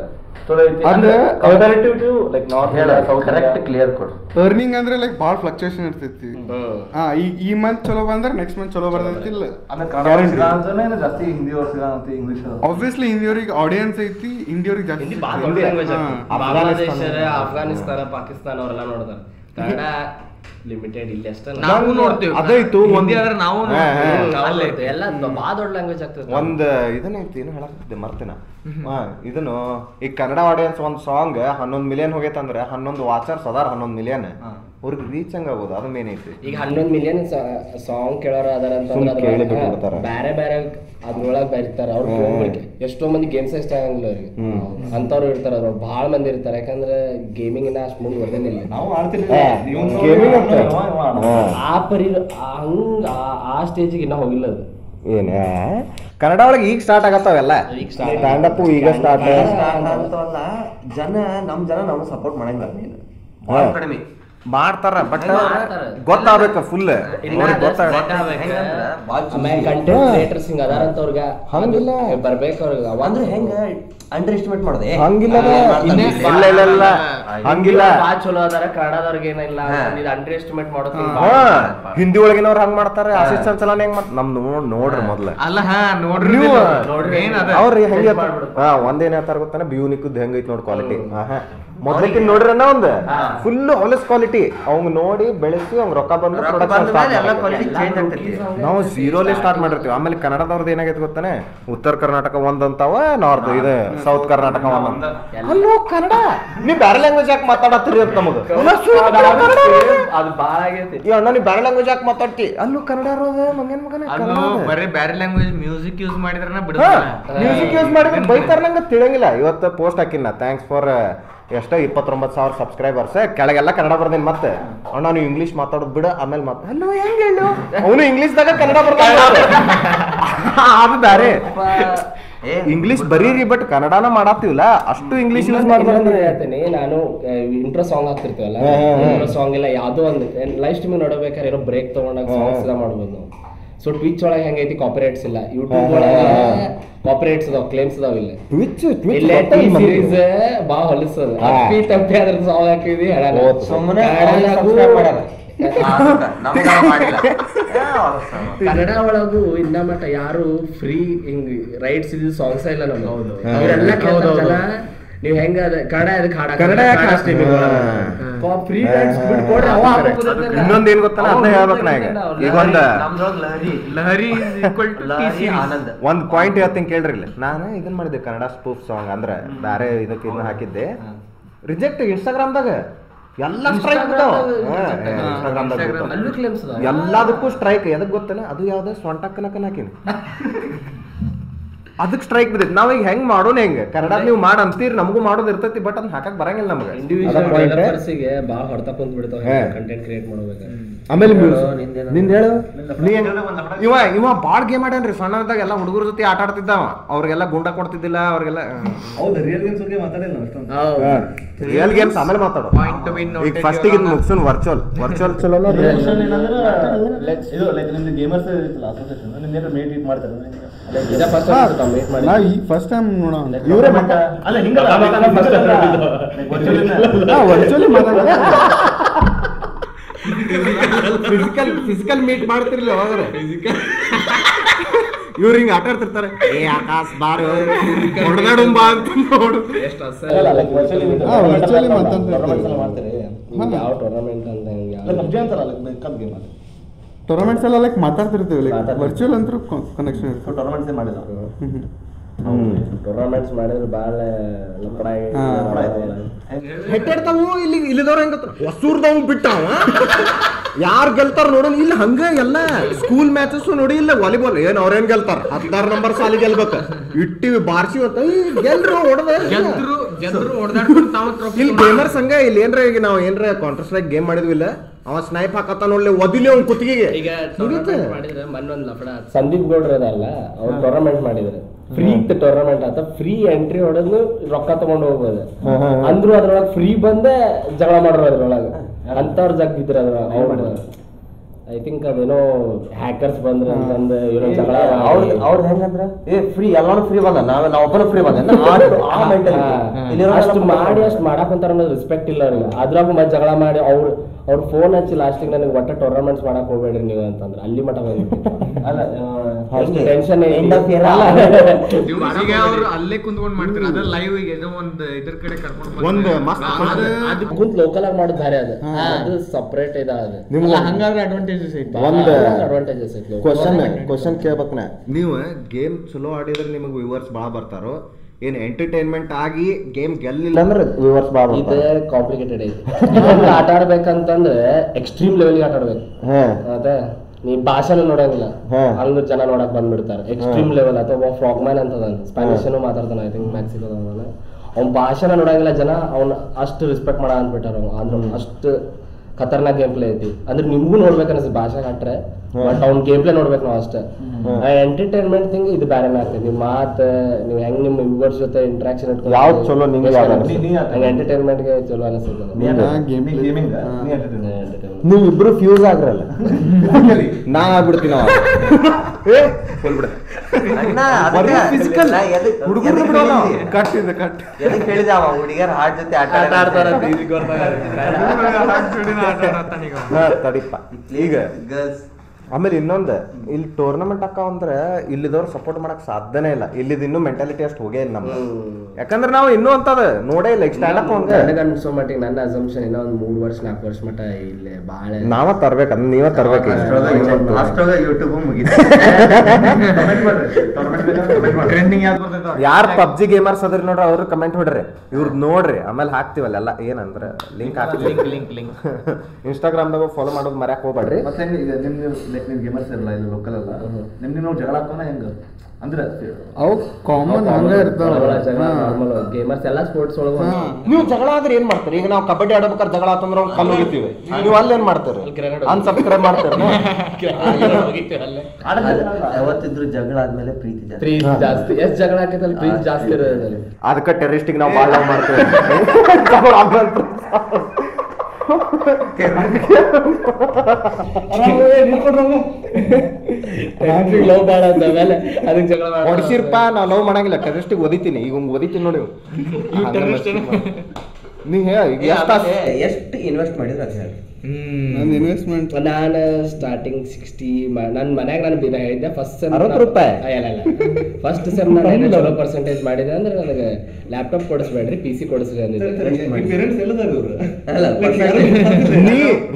B: ಚಲೋ ಐತಿ
A: ಅಂದ್ರೆ
B: ಕಂಪ್ಯಾರಿಟಿವ್ ಟು ಲೈಕ್ ನಾರ್ತ್
D: ಹೇಳ
B: ಸೌತ್
D: ಕರೆಕ್ಟ್ ಕ್ಲಿಯರ್ ಕೊಡು
C: ಅರ್ನಿಂಗ್ ಅಂದ್ರೆ ಲೈಕ್ ಭಾಳ ಫ್ಲಕ್ಚುಯೇಷನ್ ಇರ್ತೈತಿ.
B: ಹ್ಮ್.
C: ಹಾ ಈ ಈ ಮಂತ್ ಚಲೋ ಬಂದ್ರೆ ನೆಕ್ಸ್ಟ್ ಮಂತ್ ಚಲೋ ಬರ್ತೈತಿಲ್ಲ
E: ಆಮೇಲೆ ಕನ್ನಡ ಸಿಗಲ್ಲ ಅಂತಾನೆ ಇಲ್ಲ ಜಾಸ್ತಿ ಹಿಂದಿ ಅವ್ರು ಸಿಗಲ್ಲ ಅಂತ ಇಂಗ್ಲೀಷ್
C: ಆಬ್ವಿಯಸ್ಲಿ ಹಿಂದಿಯವ್ರಿಗೆ ಆಡಿಯನ್ಸ್ ಐತಿ ಹಿಂದಿಯವ್ರಿಗೆ ಜಾಸ್ತಿ
B: ಹಿಂದಿ ಭಾಳ
C: ಸಿಗ್ತೈತಿ.
B: ದೊಡ್ಡ ಲ್ಯಾಂಗ್ವೇಜ್
C: ಹಾ.
B: ಬಾಂಗ್ಲಾದೇಶ ಅಫ್ಘಾನಿಸ್ತಾನ ಪಾಕಿಸ್ತಾನ ಅವರೆಲ್ಲ ನೋಡ್ತಾರೆ. ಕನ್ನಡ ಲಿಮಿಟೆಡ್ ಇಲ್ಲಿ ಅಷ್ಟೇ
F: ನಾವು ನೋಡ್ತೀವಿ.
A: ಅದಾಯ್ತು
F: ಒಂದೇ
A: ಒಂದ್-
F: ಆದ್ರೆ ನಾವು.
B: ಎಲ್ಲ ಬಾ ದೊಡ್ಡ ಲ್ಯಾಂಗ್ವೇಜ್ ಆಗ್ತದೆ
A: ಒಂದ್ ಇದನ್ನೈತಿ ಏನು ಹೇಳಕ್ತಿದ್ದೆ ಮರ್ತೇನ. ಹಾ ಇದನ್ನು ಈ ಕನ್ನಡ ಆಡಿಯನ್ಸ್ ಒಂದ್ ಸಾಂಗ್ ಹನ್ನೊಂದ್ ಮಿಲಿಯನ್ ಹೋಗೈತಂದ್ರೆ ಹನ್ನೊಂದು ವಾಚರ್ಸ್ ಅದಾರ ಹನ್ನೊಂದ್ ಮಿಲಿಯನ್ ಅವ್ರಿಗೆ ರೀಚ್ ಹಂಗ ಆಗೋದು ಅದು ಮೇನ್ ಐತಿ.
B: ಈಗ ಹನ್ನೊಂದು ಮಿಲಿಯನ್ ಸಾಂಗ್ ಕೇಳೋರು ಅದಾರ ಅಂತಂದ್ರೆ. ಬೇರೆ ಬೇರೆ ಅದ್ರೊಳಗೆ ಬರ್ತಾರೆ ಅವ್ರ ಹೋಗ್ಬಿಡ್ಕೆ ಎಷ್ಟೋ ಮಂದಿ ಗೇಮ್ಸ್ ಇಷ್ಟ ಆಗಂಗಿಲ್ಲ ಅವ್ರಿಗೆ. ಅಂತವ್ರು ಇರ್ತಾರೆ ಅದ್ರೊಳಗೆ ಭಾಳ ಮಂದಿ ಇರ್ತಾರೆ. ಯಾಕಂದ್ರೆ ಗೇಮಿಂಗ್ ಇನ್ನ ಅಷ್ಟು
E: ಆಡೋದು.
A: ಹಾ.
B: ಆ ಪರಿ ಆ ಹಂಗ ಆ- ಆ ಸ್ಟೇಜಿಗೆ ಇನ್ನ ಹೋಗಿಲ್ಲ ಅದು.
A: ಏನ ಕನ್ನಡ ಒಳಗೆ ಈಗ ಸ್ಟಾರ್ಟ್ ಆಗತ್ತಾವೆಲ್ಲ
B: ಈಗ ಸ್ಟಾರ್ಟ್
A: ಸ್ಟ್ಯಾಂಡ್ ಅಪ್ ಈಗ ಸ್ಟಾರ್ಟ್
D: ಜನ ನಮ್ಮ ಜನ ನಾವು ಸಪೋರ್ಟ್ ಮಾಡಂಗಿಲ್ಲ ಭಾಳ ಕಡಿಮೆ.
A: ಮಾಡ್ತಾರ ಬಟ್ ಗೊತ್ತಾಗಬೇಕು ಫುಲ್
B: ಕಂಟೆಂಟ್ ಕ್ರಿಯೇಟರ್ಸ್ ಹಿಂಗ ಅದಾರ ಅಂತ ಅವ್ರಿಗೆ
A: ಹಂಗಿಲ್ಲ.
B: ಬರ್ಬೇಕು ಅವ್ರಿಗೆ
D: ಅಂದ್ರೆ ಹೆಂಗ ಅಂಡರ್ ಎಸ್ಟಿಮೇಟ್ ಮಾಡೋದೆ?
A: ಹಂಗಿಲ್ಲ. ಇಲ್ಲ ಇಲ್ಲ ಇಲ್ಲ ಹಂಗಿಲ್ಲ.
B: ಭಾಳ ಚಲೋ ಅದಾರ ಕನ್ನಡದವ್ರಿಗೆ ಏನಿಲ್ಲ. ಇದು ಅಂಡರ್ ಎಸ್ಟಿಮೇಟ್ ಮಾಡೋದು
A: ಹಾ. ಹಿಂದಿ ಒಳಗಿನವ್ರು ಹಂಗ ಮಾಡ್ತಾರೆ ಆಶೀಶ್ ಚಲನೆ ಹೆಂಗ್ ಮಾಡ್ ನಮ್ ನೋಡ್ ನೋಡ್ರಿ ಮೊದ್ಲ.
F: ಅಲ್ಲ ಹಾ ನೋಡ್ರಿ
A: ನೀವು
B: ನೋಡ್ರಿ.
A: ಅವ್ರ ಹೆಂಗ್ ಒಂದೇನ್ ಹೇಳ್ತಾರ ಗೊತ್ತಾನ? ಬ್ಯೂನಿಕ್ಕದ್ ಹೆಂಗೈತಿ ನೋಡ್ ಕ್ವಾಲಿಟಿ ನೋಡ್ರಿ ಅನ್ನ ಒಂದ್ ಫುಲ್ ಹೊಲಸ್ ಕ್ವಾಲಿಟಿ ಅವಂಗ್ ನೋಡಿ ಬೆಳೆಸಿ ಅವ್ ರೊಕ್ಕ ಬಂದ್ರೆ
D: ರೊಕ್ಕ
A: production
D: ಬಂದ ಮೇಲೆ ಎಲ್ಲ ಕ್ವಾಲಿಟಿ ಚೇಂಜ್ ಆಗ್ತೈತಿ.
A: ನಾವು ಝೀರೋಲಿ ಸ್ಟಾರ್ಟ್ ಮಾಡಿರ್ತೀವಿ. ಆಮೇಲೆ ಕನ್ನಡದವ್ರದ್ದು ಏನಾಗೈತೆ ಗೊತ್ತಾನೆ? ಉತ್ತರ ಕರ್ನಾಟಕ ಒಂದ್ ಅಂತಾವ ನಾರ್ತ್ ಇದು ಸೌತ್ ಕರ್ನಾಟಕ ಒಂದ್ ಅಂತ ಅಲ್ಲೋ ಕನ್ನಡ! ನೀ ಬ್ಯಾರೆ ಲ್ಯಾಂಗ್ವೇಜ್ ಯಾಕೆ ಮಾತಾಡತ್ತೀರಿ ಅಂತ ನಮಗ?
B: ಅದು ಆಗೈತಿ.
A: ಈ ಅಣ್ಣ ನೀ ಬ್ಯಾರೆ ಲ್ಯಾಂಗ್ವೇಜ್ ಯಾಕೆ ಮಾತಾಡ್ತಿ? ಅಲ್ಲೂ ಕನ್ನಡ ಇರೋದು ಮಂಗೇನ್ ಮಗನ
F: ಬರೀ ಬ್ಯಾರೆ ಲ್ಯಾಂಗ್ವೇಜ್ ಮ್ಯೂಸಿಕ್ ಯೂಸ್ ಮಾಡಿದ್ರೆ
A: ಮ್ಯೂಸಿಕ್ ಯೂಸ್ ಮಾಡಿದ್ರೆ ಬೈತಾರ ನಂಗೆ ತಿಳಿಯಂಗಿಲ್ಲ. ಇವತ್ತು ಪೋಸ್ಟ್ ಹಾಕಿನ ಥ್ಯಾಂಕ್ಸ್ ಫಾರ್ ಎಷ್ಟೋ ಇಪ್ಪತ್ತೊಂಬತ್ತು ಸಾವಿರ ಸಬ್ಸ್ಕ್ರೈಬರ್ಸ್ ಕೆಳಗೆಲ್ಲ ಕನ್ನಡ ಬರ್ದೇನಿ ಮತ್ತೆ. ಅಣ್ಣ ನೀವು ಇಂಗ್ಲೀಷ್ ಮಾತಾಡೋದು ಬಿಡ ಆಮೇಲೆ ಮತ್ತೆ ಅಲ್ಲೋ ಹೆಂಗ್ ಹೇಳು? ಅವನು ಇಂಗ್ಲೀಷ್ದಾಗ ಕನ್ನಡ ಬರ್ತಾನೆ ಅದು ಬೇರೆ
D: ಇಂಗ್ಲಿಷ್
A: ಇಂಗ್ಲೀಷ್ ಬರೀರಿ ಬಟ್ ಕನ್ನಡನ ಮಾಡಾತಿವಲ್ಲ ಅಷ್ಟು ಇಂಗ್ಲಿಷ್ ಯೂಸ್ ಮಾಡ್ಬಾರ್ದು.
B: ಇನ್ನೊಂದು ಹೇಳ್ತೀನಿ. ನಾನು ಇಂಟ್ರೋ ಸಾಂಗ್ ಹಾಕ್ತಿರ್ತೀವಲ್ಲ. ಇಂಟ್ರೋ ಸಾಂಗ್ ಇಲ್ಲ ಯಾವುದೋ ಒಂದು ಲೈಫ್ ಸ್ಟ್ರೀಮಿಂಗ್ ನೋಡಬೇಕಾದ್ರೆ ಏನೋ ಬ್ರೇಕ್ ತಗೊಂಡಾಗ ಸಾಂಗ್ಸ್ ಎಲ್ಲ ಮಾಡ್ಬೋದು. ನಾವು ಸೊ ಟ್ವಿಚ್ ಒಳಗೆ ಹೆಂಗೈತಿ? ಕಾಪಿರೈಟ್ಸ್ ಇಲ್ಲ. ಯೂಟ್ಯೂಬ್ ಒಳಗೆ ಕಾಪಿರೈಟ್ಸ್ ಅದಾವ ಕ್ಲೇಮ್ಸ್ ಅದಾವ ಇಲ್ಲಿ.
A: ಟ್ವಿಚ್
B: ಇಲ್ಲ ಟಿ ಸೀರೀಸ್ ಬಾ ಹೊಲಸದ. ಅಪ್ಪಿ ತಪ್ಪಿ ಅದ್ರ ಸಾಂಗ್ ಹಾಕಿದ್ವಿ ಹೇಳಲ್ಲ.
D: ಸುಮ್ಮನೆ
B: ಕನ್ನಡ ಒಳಗೂ ಇನ್ನ ಮಟ್ಟ ಯಾರು ಫ್ರೀ ಹಿಂಗ್ ರೈಟ್ಸ್ ಇದ್ದು ಸಾಂಗ್ಸ್ ಇಲ್ಲ ನಮ್ಗೆ
F: ಹೌದು.
B: ಅವರೆಲ್ಲ
F: ಹೌದು, ಹೌದು.
B: ನೀವ್ ಹೆಂಗ ಅದ ಕನ್ನಡ ಅದಕ್ಕೆ ಹಾಡ
A: ಕನ್ನಡ ಯಾಕ್ ಹಾಕ್ತೀವಿ?
B: ಫ್ರೀ ಬಿಟ್ಕೊಡ್ರಿ ಅವ ಹಾಕ್ಬೋದಿಲ್ಲ.
A: ಇನ್ನೊಂದ್ ಏನ್ ಗೊತ್ತಾನ ಅದನ್ನ ಹೇಳ್ಬೇಕು ನಾ ಈಗ ಒಂದ್
D: ಲಹರಿ
F: ಲಹರಿ.
D: ಆನಂದ್.
A: ಒಂದ್ ಪಾಯಿಂಟ್ ಹೇಳ್ತೀನಿ ಕೇಳ್ರಿ ಇಲ್ಲ. ನಾನು ಇದನ್ನ ಮಾಡಿದ್ದೆ ಕನ್ನಡ ಸ್ಪೂಫ್ ಸಾಂಗ್ ಅಂದ್ರೆ ಬೇರೆ ಇದಕ್ಕೆ ಇದನ್ನ ಹಾಕಿದ್ದೆ. ರಿಜೆಕ್ಟ್ ಇನ್ಸ್ಟಾಗ್ರಾಮ್ದಾಗ ಎಲ್ಲ ಸ್ಟ್ರೈಕ್ ಇನ್ಸ್ಟಾಗ್ರಾಮ್ದಾಗ. ಎಲ್ಲದಕ್ಕೂ ಸ್ಟ್ರೈಕ್ ಎದಕ್ ಗೊತ್ತಲ್ಲ ಅದು ಯಾವ್ದು ಸೊಂಟಕ್ಕನಕನ ಹಾಕಿನಿ. ಅದಕ್ಕೆ ಸ್ಟ್ರೈಕ್ ಬಿದ್ದೈತಿ. ನಾವ್ ಈಗ ಹೆಂಗ್ ಮಾಡೋಣ ಹೆಂಗ? ಕನ್ನಡ ನೀವು ಮಾಡ ಅಂತೀರಿ ನಮಗೂ ಮಾಡೋದ್ ಇರ್ತೈತಿ ಬಟ್ ಅದನ್ನ ಹಾಕಕ್ ಬರಂಗಿಲ್ಲ ನಮ್ಗೆ.
B: ಇಂಡಿವಿಜುವಲ್
A: ಅದ
B: ಭಾಳ ಹೊಡ್ತಾ ಕುಂತ್ ಬಿಡ್ತಾವ ಕಂಟೆಂಟ್ ಕ್ರಿಯೇಟ್ ಮಾಡ್ಬೇಕಾದ್ರೆ
A: ಆಮೇಲೆ? ನಿಂದ ಹೇಳು. ಇವ ಇವ ಬಾಳ್ ಗೇಮ್ ಆಡ್ಯಾನ್ರಿ. ಸಣ್ಣದಾಗ ಎಲ್ಲ ಹುಡುಗರ ಜೊತೆ ಆಟ ಆಡ್ತಿದ್ದಾವ. ಅವ್ರಿಗೆಲ್ಲ ಗುಂಡ ಕೊಡ್ತಿದ್ದಿಲ್ಲ ಅವ್ರಿಗೆಲ್ಲ
E: ಹೌದು ರಿಯಲ್ ಗೇಮ್ಸ್ ಬಗ್ಗೆ ಮಾತಾಡಿಲ್ಲ ಅಷ್ಟೊಂದು.
A: ರಿಯಲ್ ಗೇಮ್ಸ್ ಆಮೇಲೆ ಮಾತಾಡೋ. ಈಗ ಫಸ್ಟ್ ಮುಗ್ಸನ್ ವರ್ಚುವಲ್ ವರ್ಚುವಲ್ ಚಲೋ
E: ಇದು ಲೈಕ್ ನಿಮ್ದು ಗೇಮರ್ಸ್ ಇರುತ್ತಲ್ಲ ಅಸೋಸಿಯೇಷನ್ ಮಾಡ್ತಾರೆ
B: ಮಾಡಿ.
C: ನಾ ಈ ಫಸ್ಟ್ ಟೈಮ್ ನೋಡೋಣ
A: ಇವ್ರೇ
E: ಅಲ್ಲ ಹಿಂಗಲ್ಲ
C: ವರ್ಚುವಲಿ
A: ಫಿಸಿಕಲ್ ಫಿಸಿಕಲ್ ಮೀಟ್ ಮಾಡ್ತಿರ್ಲಿ ಫಿಸಿಕಲ್ ಇವ್ರು ಹಿಂಗ ಆಟ ಆಡ್ತಿರ್ತಾರೆ. ಏ ಆಕಾಶ್ ಬಾರ್ ಹೊಡೆದಾಡು ಬಾ ಅಂತ ನೋಡು.
B: ಎಷ್ಟ್
C: ವರ್ಚುವಲಿ ಮಾತಾಡ್ತಾರೆ.
B: ಯಾವ ಟೂರ್ನಮೆಂಟ್ ಅಂತ ಹಿಂಗ್?
E: ಅಂತಾರಲ್ಲ ಕಲ್ ಗೇಮ್ ಅದು.
C: ಟೂರ್ನಮೆಂಟ್ಸ್ ಎಲ್ಲ ಲೈಕ್ ಮಾತಾಡ್ತಿರ್ತೀವಿ ಲೈಕ್ ವರ್ಚುವಲ್ ಅಂತೂ ಕನೆಕ್ಷನ್ ಇರುತ್ತೆ.
E: ಟೂರ್ನಮೆಂಟ್ಸ್ ಮಾಡಿಲ್ಲ?
B: ಟೂರ್ನಮೆಂಟ್ಸ್ ಮಾಡಿದ್ರೆ ಭಾಳ ಲಪಡ
C: ಹೆಟ್ಟಿರ್ತಾವು
A: ಹೆಟ್ಟಾಡ್ತಾವು ಇಲ್ಲಿ ಇಲ್ಲಿದವ್ರ ಹೆಂಗ ಹೊಸೂರ್ದವ್ ಬಿಟ್ಟಾವ? ಯಾರ್ ಗೆಲ್ತಾರ ನೋಡೋಣ ಇಲ್ಲಿ ಹಂಗ ಎಲ್ಲ ಸ್ಕೂಲ್ ಮ್ಯಾಚಸ್ ನೋಡಿ ಇಲ್ಲ ವಾಲಿಬಾಲ್ ಏನ್ ಅವ್ರೇನ್ ಗೆಲ್ತಾರ? ಹತ್ತಾರು ನಂಬರ್ ಸಾಲಿ ಗೆಲ್ಬೇಕ. ಇಟ್ಟಿವಿ ಬಾರ್ಸಿ ಅಂತ ಗೆಲ್ರು ಹೊಡೆದ.
F: ಗೆದ್ರು ಗೆದ್ರು ಹೊಡೆದಾಡ್ಕೊಂಡು ತಾವು trophy
A: ಇಲ್ಲಿ ಗೇಮರ್ಸ್ ಹಂಗ ಇಲ್ಲಿ ಏನ್ರ ಈಗ ನಾವು ಏನ್ರ ಕಾಂಟ್ರಾಸ್ಟ್ ಗೇಮ್ ಮಾಡಿದ್ವಿಲ್ಲ ಅವ ಸ್ನೈಪ್ ಹಾಕತ್ತ ನೋಡ್ಲಿ ಒದಿಲಿ ಅವ್ನ ಕುತ್ತಿಗೆಗೆ.
B: ಈಗ. ಟೂರ್ನಮೆಂಟ್ ಮಾಡಿದ್ರೆ ಮೊನ್ನೊಂದ್ ಲಫಡ ಸಂದೀಪ್ ಗೌಡ್ರ ಅದಲ್ಲ ಅವ್ರು ಟೂರ್ನಮೆಂಟ್ ಮಾಡಿದ್ರೆ. ಫ್ರೀ ಟೂರ್ನಮೆಂಟ್ ಆತ ಫ್ರೀ ಎಂಟ್ರಿ ಹೊಡೆದು ರೊಕ್ಕ ತಗೊಂಡು ಹೋಗ್ಬೋದು. ಅಂದ್ರು ಅದ್ರೊಳಗೆ ಫ್ರೀ ಬಂದೆ ಜಗಳ ಮಾಡ್ರು ಅದ್ರೊಳಗೆ. ಅಂತವ್ರ ಜಗ್ ಇದ್ರ ಅದ್ರ ಐ ಥಿಂಕ್ ಅದೇನೋ ಹ್ಯಾಕರ್ಸ್ ಬಂದ್ರ ಅಂತಂದು ಏನೋ ಜಗಳ
D: ಅವ್ರ ಅವ್ರ ಹೆಂಗಂದ್ರ? ಏ ಫ್ರೀ ಎಲ್ಲಾನು ಫ್ರೀ ಬಂದ ನಾವ್ ನಾವ್ ಒಬ್ಬನ ಫ್ರೀ ಬಂದ. ಆ
B: ಅಷ್ಟು ಮಾಡಿ ಅಷ್ಟು ಮಾಡಕ್ ಅನ್ನೋದು ರೆಸ್ಪೆಕ್ಟ್ ಇಲ್ಲ ಅವ್ರಿಗೆ. ಅದ್ರಾಗ ಮತ್ತೆ ಜಗಳ ಮಾಡಿ ಅವ್ರು ಅವ್ರ ಫೋನ್ ಹಚ್ಚಿ ಲಾಸ್ಟಿಗೆ ನನಗೆ ಒಟ್ಟ ಟೂರ್ನಮೆಂಟ್ಸ್ ಮಾಡಕ್ ಹೋಗ್ಬೇಡ್ರಿ ನೀವು ಅಂತಂದ್ರೆ. ಅಲ್ಲಿ ಮಟ ಬಂದ್ಬಿಟ್ಟು
D: ಅಲ್ಲ
F: ಕುಂತ್ಕೊಂಡು ಮಾಡ್ತಾರೆ? ಅದ ಲೈವ್ ಏನೋ ಒಂದ್ ಇದ್ರ ಕಡೆ ಕರ್ಕೊಂಡು
A: ಒಂದು ಮಸ್ತ್
F: ಅದು
B: ಕುಂತ್ ಲೋಕಲ್ ಆಗಿ ಮಾಡೋದು ಬೇರೆ ಅದು. ಅದು ಸಪ್ರೇಟ್ ಇದ ಅದು.
A: ನಿಮ್ಗೆ
F: ಹಂಗಾದ್ರೆ ಅಡ್ವಾಂಟೇಜಸ್ ಐತಿ?
A: ಒಂದು
B: ಅಡ್ವಾಂಟೇಜಸ್ ಐತಿ.
A: ಕ್ವಶನ್ ಕ್ವಶನ್ ಕೇಳ್ಬೇಕನ. ನೀವು ಗೇಮ್ ಚಲೋ ಆಡಿದ್ರೆ ನಿಮಗೆ ವ್ಯೂವರ್ಸ್ ಭಾಳ ಬರ್ತಾರೋ? ಏನ್ ಎಂಟರ್ಟೈನ್ಮೆಂಟ್ ಆಗಿ ಗೇಮ್ ಗೆಲ್ಲಿಲ್ಲ. ಅಂದ್ರೆ ವ್ಯೂವರ್ಸ್ ಭಾಳ
B: ಇದು ಕಾಂಪ್ಲಿಕೇಟೆಡ್ ಐತಿ ಆಟ ಆಡ್ಬೇಕಂತಂದ್ರೆ ಎಕ್ಸ್ಟ್ರೀಮ್ ಲೆವೆಲ್ಗೆ ಆಟ ಆಡ್ಬೇಕು. ಅದೇ ನೀ ಭಾಷೆನೂ ನೋಡಂಗಿಲ್ಲ. ಹಂಗ ಜನ ನೋಡಕ್ ಬಂದ್ಬಿಡ್ತಾರೆ. ಎಕ್ಸ್ಟ್ರೀಮ್ ಲೆವೆಲ್ ಅಥವಾ ಫ್ರಾಗ್ಮ್ಯಾನ್ ಅಂತ ಸ್ಪ್ಯಾನಿಷ್ ಮಾತಾಡ್ತಾನೆ ಐ ಥಿಂಕ್ ಮೆಕ್ಸಿಕೋ ಅವ್ನ ಭಾಷೆನ ನೋಡಂಗಿಲ್ಲ ಜನ ಅವ್ನ ಅಷ್ಟು ರೆಸ್ಪೆಕ್ಟ್ ಮಾಡ ಅಂದ್ಬಿಟ್ಟಾರ ಅವ್ನು. ಅಂದ್ರೆ ಅಷ್ಟು ಖತರ್ನಾಕ್ ಗೇಮ್ ಪ್ಲೇ ಐತಿ. ಅಂದ್ರೆ ನಿಮ್ಗೂ ನೋಡ್ಬೇಕು ಅನ್ಸುತ್ತೆ ಭಾಷೆ ಕಟ್ರೆ ಬಟ್ ಅವ್ನ ಗೇಮ್ ಪ್ಲೇ ನೋಡ್ಬೇಕು ನಾವು ಅಷ್ಟೇ. ಎಂಟರ್ಟೈನ್ಮೆಂಟ್ ಥಿಂಗ್ ಇದು ಬೇರೆ ಆಗ್ತದೆ ನಿಮ್ ಮಾತ್ ನೀವ್ ಹೆಂಗ್ ನಿಮ್ಮ ಮೆಂಬರ್ಸ್ ಜೊತೆ ಇಂಟ್ರಾಕ್ಷನ್ ಇಟ್ಕೊಂಡು
A: ಯಾವ್ದ್ ಚಲೋ ನಿಮ್ಗೆ
B: ಎಂಟರ್ಟೈನ್ಮೆಂಟ್ಗೆ ಎಂಟರ್ಟೈನ್ಮೆಂಟ್ಗೆ ಚಲೋ ಅನಿಸ್ತದೆ.
A: ನೀವು ಇಬ್ರು ಫ್ಯೂಸ್ ಆಗ್ರಲ್ಲ ನಾ ಆಗ್ಬಿಡ್ತೀನಿ. ಹುಡುಗರು
D: ಹಾಡ್ ಜೊತೆ ಆಟ
B: ಆಟ ಆಡ್ತಾರಂತ
A: ಹಾ, ತಡಿಪ್ಪ ಈಗ
D: ಗರ್ಲ್ಸ್
A: ಆಮೇಲೆ ಇನ್ನೊಂದು ಇಲ್ಲಿ ಟೂರ್ನಮೆಂಟ್ ಅಕ್ಕ ಅಂದ್ರೆ ಇಲ್ಲಿದವ್ರು ಸಪೋರ್ಟ್ ಮಾಡಕ್ ಸಾಧ್ಯನೇ ಇಲ್ಲ. ಇಲ್ಲಿದ ಇನ್ನೂ ಮೆಂಟಾಲಿಟಿ ಅಷ್ಟು ಹೋಗೇ ಇಲ್ಲ ನಮ್ದು. ಯಾಕಂದ್ರೆ ನಾವು ಇನ್ನೂ ಅಂತದ ನೋಡೇ ಇಲ್ಲ ಈಗ ಸ್ಟ್ಯಾಂಡ್ ಅಪ್ ಹಂಗ.
B: ನನಗೆ ಅನ್ಸೋ ಮಟ್ಟಿಗೆ ನನ್ನ ಅಸಂಪ್ಷನ್ ಇನ್ನೂ ಒಂದು ಮೂರು ವರ್ಷ ನಾಲ್ಕು ವರ್ಷ ಮಟ್ಟ ಇಲ್ಲೇ ಭಾಳ
A: ನಾವ ತರ್ಬೇಕು ಅದ್ ನೀವ ತರ್ಬೇಕು
E: ಯಾರು ಯೂಟ್ಯೂಬ್ ಮುಗಿತು. ಟ್ರೆಂಡಿಂಗ್ ಯಾವ್ದು ಬರ್ತೈತೆ
A: ಯಾರ್ ಪಬ್ಜಿ ಗೇಮರ್ಸ್ ಅದ್ರಿ ನೋಡ್ರಿ ಅವ್ರು ಕಮೆಂಟ್ ಹೊಡ್ರಿ. ಇವ್ರ ನೋಡ್ರಿ ಆಮೇಲೆ ಹಾಕ್ತಿವಲ್ಲ ಎಲ್ಲ. ಏನಂದ್ರ ಲಿಂಕ್ ಹಾಕಿ
F: ಲಿಂಕ್ ಲಿಂಕ್
A: ಇನ್ಸ್ಟಾಗ್ರಾಮ್ದಾಗ ಫಾಲೋ ಮಾಡೋದು ಮರ್ಯಾಕ್ ಹೋಗ್ಬೇಡ್ರಿ.
E: ಮತ್ತೆ ಲೈಕ್ ಗೇಮರ್ಸ್ ಇರಲ್ಲ ಇಲ್ಲಿ ಲೋಕಲ್ ಅಲ್ಲ. ನಿಮ್ ನೀವು ಜಗಳ ಹಾಕೋಣ ಹೆಂಗ? ಅಂದ್ರೆ
C: ಅವು ಕಾಮನ್ ಹಂಗ ಇರ್ತಾವ.
B: ಗೇಮರ್ಸ್ ಎಲ್ಲಾ ಸ್ಪೋರ್ಟ್ಸ್ ಒಳಗ.
A: ನೀವು ಜಗಳ ಆದ್ರೆ ಏನ್ ಮಾಡ್ತೀರಿ? ಈಗ ನಾವು ಕಬಡ್ಡಿ ಆಡ್ಬೇಕಾದ್ರೆ ಜಗಳ ಆತಂದ್ರೆ ಅವ್ನು ಕಲ್ಲು ಹೊಡಿತೀವಿ ನೀವು ಅಲ್ಲಿ ಏನ್ ಮಾಡ್ತೀರಿ? ಅನ್ಸಬ್ಸ್ಕ್ರೈಬ್ ಮಾಡ್ತೀರಿ
D: ಯಾವತ್ತಿದ್ರು ಜಗಳ ಆದ್ಮೇಲೆ ಪ್ರೀತಿ ಜಾಸ್ತಿ.
B: ಪ್ರೀತಿ ಜಾಸ್ತಿ. ಎಷ್ಟು ಜಗಳ ಹಾಕಿದ್ರೆ ಪ್ರೀತಿ ಜಾಸ್ತಿ ಇರೋದ್ರಲ್ಲಿ.
A: ಅದಕ್ಕೆ ಟೆರರಿಸ್ಟಿಗೆ ನಾವು ಬಾಳ ಮಾಡ್ತೀವಿ.
B: ಲವ್ ಅಂತ ಅದಕ್ಕೆ ಜಗಳ.
A: ಹೊಡಿಸಿರ್ಪ ನಾ ಲವ್ ಮಾಡಂಗಿಲ್ಲ ಟೆರರಿಸ್ಟಿಗೆ ಓದಿತೀನಿ ಈಗ ಹಂಗ್ ಓದಿತೀನಿ ನೋಡಿ. ನೀ ಹೇಳ ಎಷ್ಟು
D: ಇನ್ವೆಸ್ಟ್ ಮಾಡಿದ್ರೆ ಅದು ಹೇಳಿ.
C: ನಂದು ಇನ್ವೆಸ್ಟ್ಮೆಂಟ್
B: ನಾನು ಸ್ಟಾರ್ಟಿಂಗ್ ಸಿಕ್ಸ್ಟಿ ನನ್ನ ಮನ್ಯಾಗ ನಾನು ಬಿದ ಹೇಳಿದ್ದೆ ಫಸ್ಟ್ ಸೆಮ್
A: ಅರವತ್ತು ರೂಪಾಯಿ?
B: ಫಸ್ಟ್ ಸೆಮ್ ನಾನು ಚಲೋ ಪರ್ಸೆಂಟೇಜ್ ಮಾಡಿದೆ ಅಂದ್ರೆ ನನಗೆ ಲ್ಯಾಪ್ಟಾಪ್ ಕೊಡಿಸ್ಬೇಡ್ರಿ ಪಿ ಸಿ ಕೊಡಿಸ್ರಿ ಅಂದಿದ್ದೆ.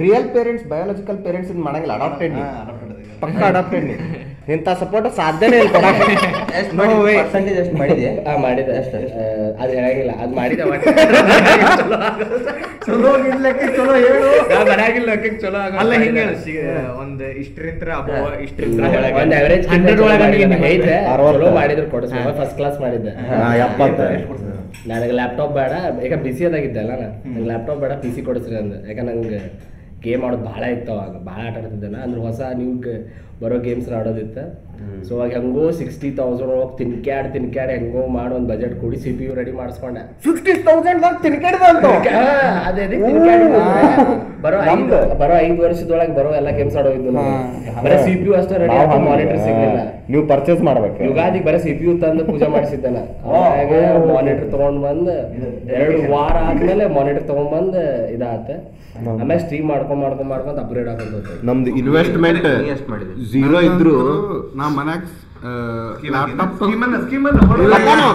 A: ರಿಯಲ್ ಪೇರೆಂಟ್ಸ್ ಬಯೋಲಾಜಿಕಲ್ ಪೇರೆಂಟ್ಸ್ ಮಾಡಂಗಿಲ್ಲ ಅಡಾಪ್ಟೆಡ್ ಪಕ್ಕ ಅಡಾಪ್ಟೆಡ್ ನೀ. ಇಂಥ ಸಪೋರ್ಟ್ ಸಾಧ್ಯನೇ ಇಲ್ಲ.
D: ಪರ್ಸೆಂಟೇಜ್ ಎಷ್ಟು ಮಾಡಿದೆ
B: ಆ, ಮಾಡಿದೆ ಅಷ್ಟೇ. ಅದು ಹೇಳಂಗಿಲ್ಲ ಅದು ಮಾಡಿದೆ
E: ಚಲೋ ಇರ್ಲಿಕ್ಕೆ ಚಲೋ ಹೇಳು.
B: ಮನ್ಯಾಗಿಲ್ಲ ಚಲೋ
F: ಅಲ್ಲ ಹಿಂಗೆ ಒಂದ್ ಇಷ್ಟರಿಂತ್ರ ಅಬವ ಇಷ್ಟರಿಂತ್ರ
B: ಒಂದ್ ಅವರೇಜ್
F: ಹಂಡ್ರೆಡ್ ಒಳಗೆ
B: ಐತೆ.
A: ಅರವತ್ತು.
B: ಚಲೋ ಮಾಡಿದ್ರು ಕೊಡಿಸ್ಬೇಕು ಫಸ್ಟ್ ಕ್ಲಾಸ್ ಮಾಡಿದ್ದೆ.
A: ಹಾ, ಎಪ್ಪತ್ತು.
B: ನನಗೆ ಲ್ಯಾಪ್ಟಾಪ್ ಬೇಡ. ಈಗ ಬಿಸಿ ಅದಾಗಿದ್ದಲ್ಲ ನಾನು. ಲ್ಯಾಪ್ಟಾಪ್ ಬೇಡ ಪಿ ಸಿ ಕೊಡಿಸ್ರಿ ಅಂದೆ. ಯಾಕಂದ್ರೆ ನಂಗೆ ಗೇಮ್ ಆಡೋದು ಭಾಳ ಇತ್ತು ಅವಾಗ. ಭಾಳ ಆಟ ಆಡ್ತಿದ್ದೆನ ಅಂದ್ರೆ ಹೊಸ ನೀವು ಬರೋ ಗೇಮ್ಸ್ ಆಡೋದಿತ್ತು. ಸೊ ಅವಾಗ ಹೆಂಗೋ ಸಿಕ್ಸ್ಟಿ ತೌಸಂಡ್ ಹೋಗಿ ತಿನ್ಕ್ಯಾಡ್ ತಿನ್ಕ್ಯಾಡ್ ಹೆಂಗೋ ಮಾಡಿ ಒಂದು ಬಜೆಟ್ ಕೂಡಿ ಸಿ ಪಿ ಯು ರೆಡಿ ಮಾಡಿಸ್ಕೊಂಡೆ.
A: ಸಿಕ್ಸ್ಟಿ ತೌಸಂಡ್
B: ಅದೇ ಅದೇ ತಿನ್ಕ್ಯಾಡಿ ಬರೋ ಐದು ಬರೋ ಐದು ವರ್ಷದೊಳಗೆ ಬರೋ ಎಲ್ಲ ಕೆಲಸ ಆಡೋದಿದ್ದು ಬರೀ ಸಿ ಪಿ ಯು ಅಷ್ಟೇ ರೆಡಿ ಮಾನಿಟರ್ ಸಿಗಲಿಲ್ಲ.
A: ನೀವು ಪರ್ಚೇಸ್ ಮಾಡ್ಬೇಕು.
B: ಯುಗಾದಿಗೆ ಬರೀ ಸಿ ಪಿ ಯು ತಂದು ಪೂಜೆ ಮಾಡಿಸಿದ್ದಾನ. ಮಾನಿಟರ್ ತಗೊಂಡ್ ಬಂದ್ ಎರಡು ವಾರ ಆದ್ಮೇಲೆ ಮಾನಿಟರ್ ತಗೊಂಡ್ ಬಂದ್ ಇದಾತ. ಆಮೇಲೆ ಸ್ಟ್ರೀಮ್ ಮಾಡ್ಕೊಂಡ್ ಮಾಡ್ಕೊಂಡ್ ಮಾಡ್ಕೊಂಡ್ ಅಪ್ಗ್ರೇಡ್ ಆಗೋದು
A: ನಮ್ದು ಇನ್ವೆಸ್ಟ್ಮೆಂಟ್
D: ಜೀರೋ ಎಷ್ಟು ಮಾಡಿದೆ.
A: ಝೀರೋ ಇದ್ರು
C: ನಾ ಮನ್ಯಾಗ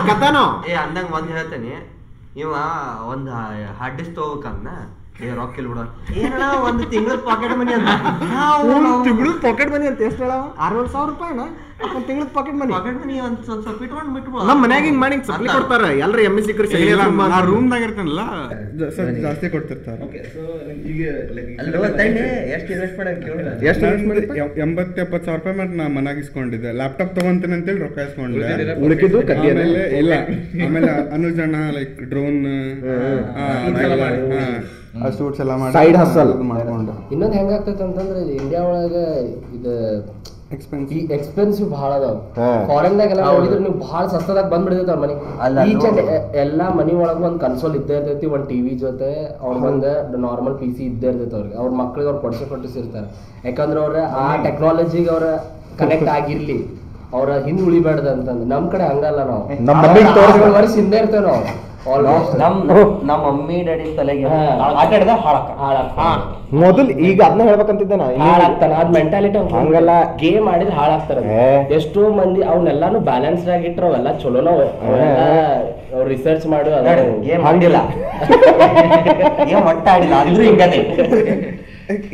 A: ಕತಾನೋ
D: ಏ ಅಂದಂಗ ಒಂದ್ ಹೇಳ್ತೇನೆ. ಇವ ಒಂದ್ ಹಾರ್ಡ್ ಡಿಸ್ಕ್ ತಗೋಬೇಕಂದ ಏ ರೊಕ್ಕ ಇಲ್ಲ ಬಿಡ. ಏನಣ್ಣ ಒಂದ್ ತಿಂಗಳ ಪಾಕೆಟ್ ಮನಿ ಅಂತ.
A: ತಿಂಗಳ ಪಾಕೆಟ್ ಮನಿ ಅಂತ ಎಷ್ಟು ಹೇಳ ಅರವತ್ತು ಸಾವಿರ ರೂಪಾಯಿನ ಒಂದು ತಿಂಗಳ ಪಾಕೆಟ್ ಮನಿ
D: ಪಾಕೆಟ್ ಮನಿ ಅಂತ ಸ್ವಲ್ಪ ಸ್ವಲ್ಪ ಇಟ್ಕೊಂಡ್ ಬಿಟ್ಬಿಡು.
A: ನಮ್ಮ ಮನ್ಯಾಗ ಹಿಂಗ್ ಮಾಡಿ ಹಿಂಗ್ ಕೊಡ್ತಾರೆ. ಎಲ್ರು ಎಮ್ಮಿ ಸಿಕ್ಕರು
C: ನಾ ರೂಮ್ದಾಗ ಇರ್ತಾನಲ್ಲ? ಸ್ವಲ್ಪ ಜಾಸ್ತಿ ಕೊಡ್ತಿರ್ತಾರ.
D: ಎಷ್ಟು ಇನ್ವೆಸ್ಟ್
A: ಎಷ್ಟು
C: ಎಂಬತ್ತು ಎಪ್ಪತ್ತು ಸಾವಿರ ರೂಪಾಯಿ ಮತ್ತೆ ನಾ ಮನ್ಯಾಗ ಇಸ್ಕೊಂಡಿದ್ದೆ. ಲ್ಯಾಪ್ಟಾಪ್ ತಗೊಂತೀನಿ ಅಂತೇಳಿ ರೊಕ್ಕ ಇಸ್ಕೊಂಡಿದ್ದೆ
A: ಉಳಿಕಿದ್ದು
C: ಇಲ್ಲ. ಆಮೇಲೆ ಅನುಜಣ್ಣ ಲೈಕ್ ಡ್ರೋನ್ ಸೂಟ್ಸ್ ಎಲ್ಲ ಮಾಡಿ
A: hustle.
C: ಅದ್ ಮಾಡ್ಕೊಂಡು.
B: ಇನ್ನೊಂದು ಹೆಂಗಾಗ್ತೈತೆ ಅಂತಂದ್ರೆ ಇಂಡಿಯಾ ಒಳಗೆ ಇದು
C: ಎಕ್ಸ್ಪೆನ್ಸಿವ್
B: ಈ ಎಕ್ಸ್ಪೆನ್ಸಿವ್ ಭಾಳ ಅದಾವ.
A: ಫಾರಿನ್ದಾಗ
B: ಎಲ್ಲ ನೋಡಿದ್ರೆ ನೀವು ಭಾಳ ಸಸ್ತದಾಗ ಬಂದ್ ಬಿಡ್ತೈತೆ ಮನಿ.
D: ಅಲ್ಲ,
B: ಈಚ್
D: ಅದು-
B: ಎಲ್ಲಾ ಮನಿ ಒಳಗ ಒಂದ್ ಕನ್ಸೋಲ್ ಇದ್ದೇ ಇರ್ತೈತಿ ಒಂದ್ ಟಿವಿ ಜೊತೆ ಅವ್ರ ಬಂದ ನಾರ್ಮಲ್ ಪಿ ಸಿ ಇದ್ದೇ ಇರ್ತೈತಿ ಅವ್ರಿಗೆ. ಅವ್ರ ಮಕ್ಳಿಗೆ ಅವ್ರು ಕೊಡಿಸಿ ಕೊಟ್ಟಿಸಿರ್ತಾರೆ ಯಾಕಂದ್ರೆ ಅವ್ರ ಆ ಟೆಕ್ನಾಲಜಿಗೆ ಅವ್ರ ಕನೆಕ್ಟ್ ಆಗಿರ್ಲಿ. ಅವ್ರ ಹಿಂದ್ ಉಳಿಬಾರ್ದು ಅಂತಂದ್ರೆ ನಮ್ ಕಡೆ ಹಂಗಲ್ಲ ನಾವು. ವರ್ಷ ಹಿಂದೆ ಇರ್ತೇವೆ ನಾವು.
D: ನಮ್ ನಮ್ಮ ಮಮ್ಮಿ ಡ್ಯಾಡಿ ತಲೆಗೆ. ಆಟ ಆಡಿದ
B: ಹಾಳಾಗ್ತಾನೆ
A: ಮೊದಲು ಈಗ ಅದನ್ನ ಹೇಳ್ಬೇಕಂತಿದ್ದೆ ನಾ
B: ಹಾಳಾಗ್ತಾನ. ಅದ್ ಮೆಂಟಾಲಿಟಿ
A: ಹಂಗಲ್ಲ.
B: ಗೇಮ್ ಮಾಡಿದ್ರೆ ಹಾಳಾಗ್ತಾರ ಎಷ್ಟೋ ಮಂದಿ ಅವನ್ನೆಲ್ಲಾನು ಬ್ಯಾಲೆನ್ಸ್ ಆಗಿಟ್ರ ಅವೆಲ್ಲ ಚಲೋನ ಅವ್ರು ರಿಸರ್ಚ್ ಮಾಡು
D: ಗೇಮ್ ಏನ್ ಮಾಡಿಲ್ಲ ಏನ್ ಒಟ್ಟ ಆಡಿಲ್ಲ. ಅಂದ್ರೂ ಹಿಂಗದೆ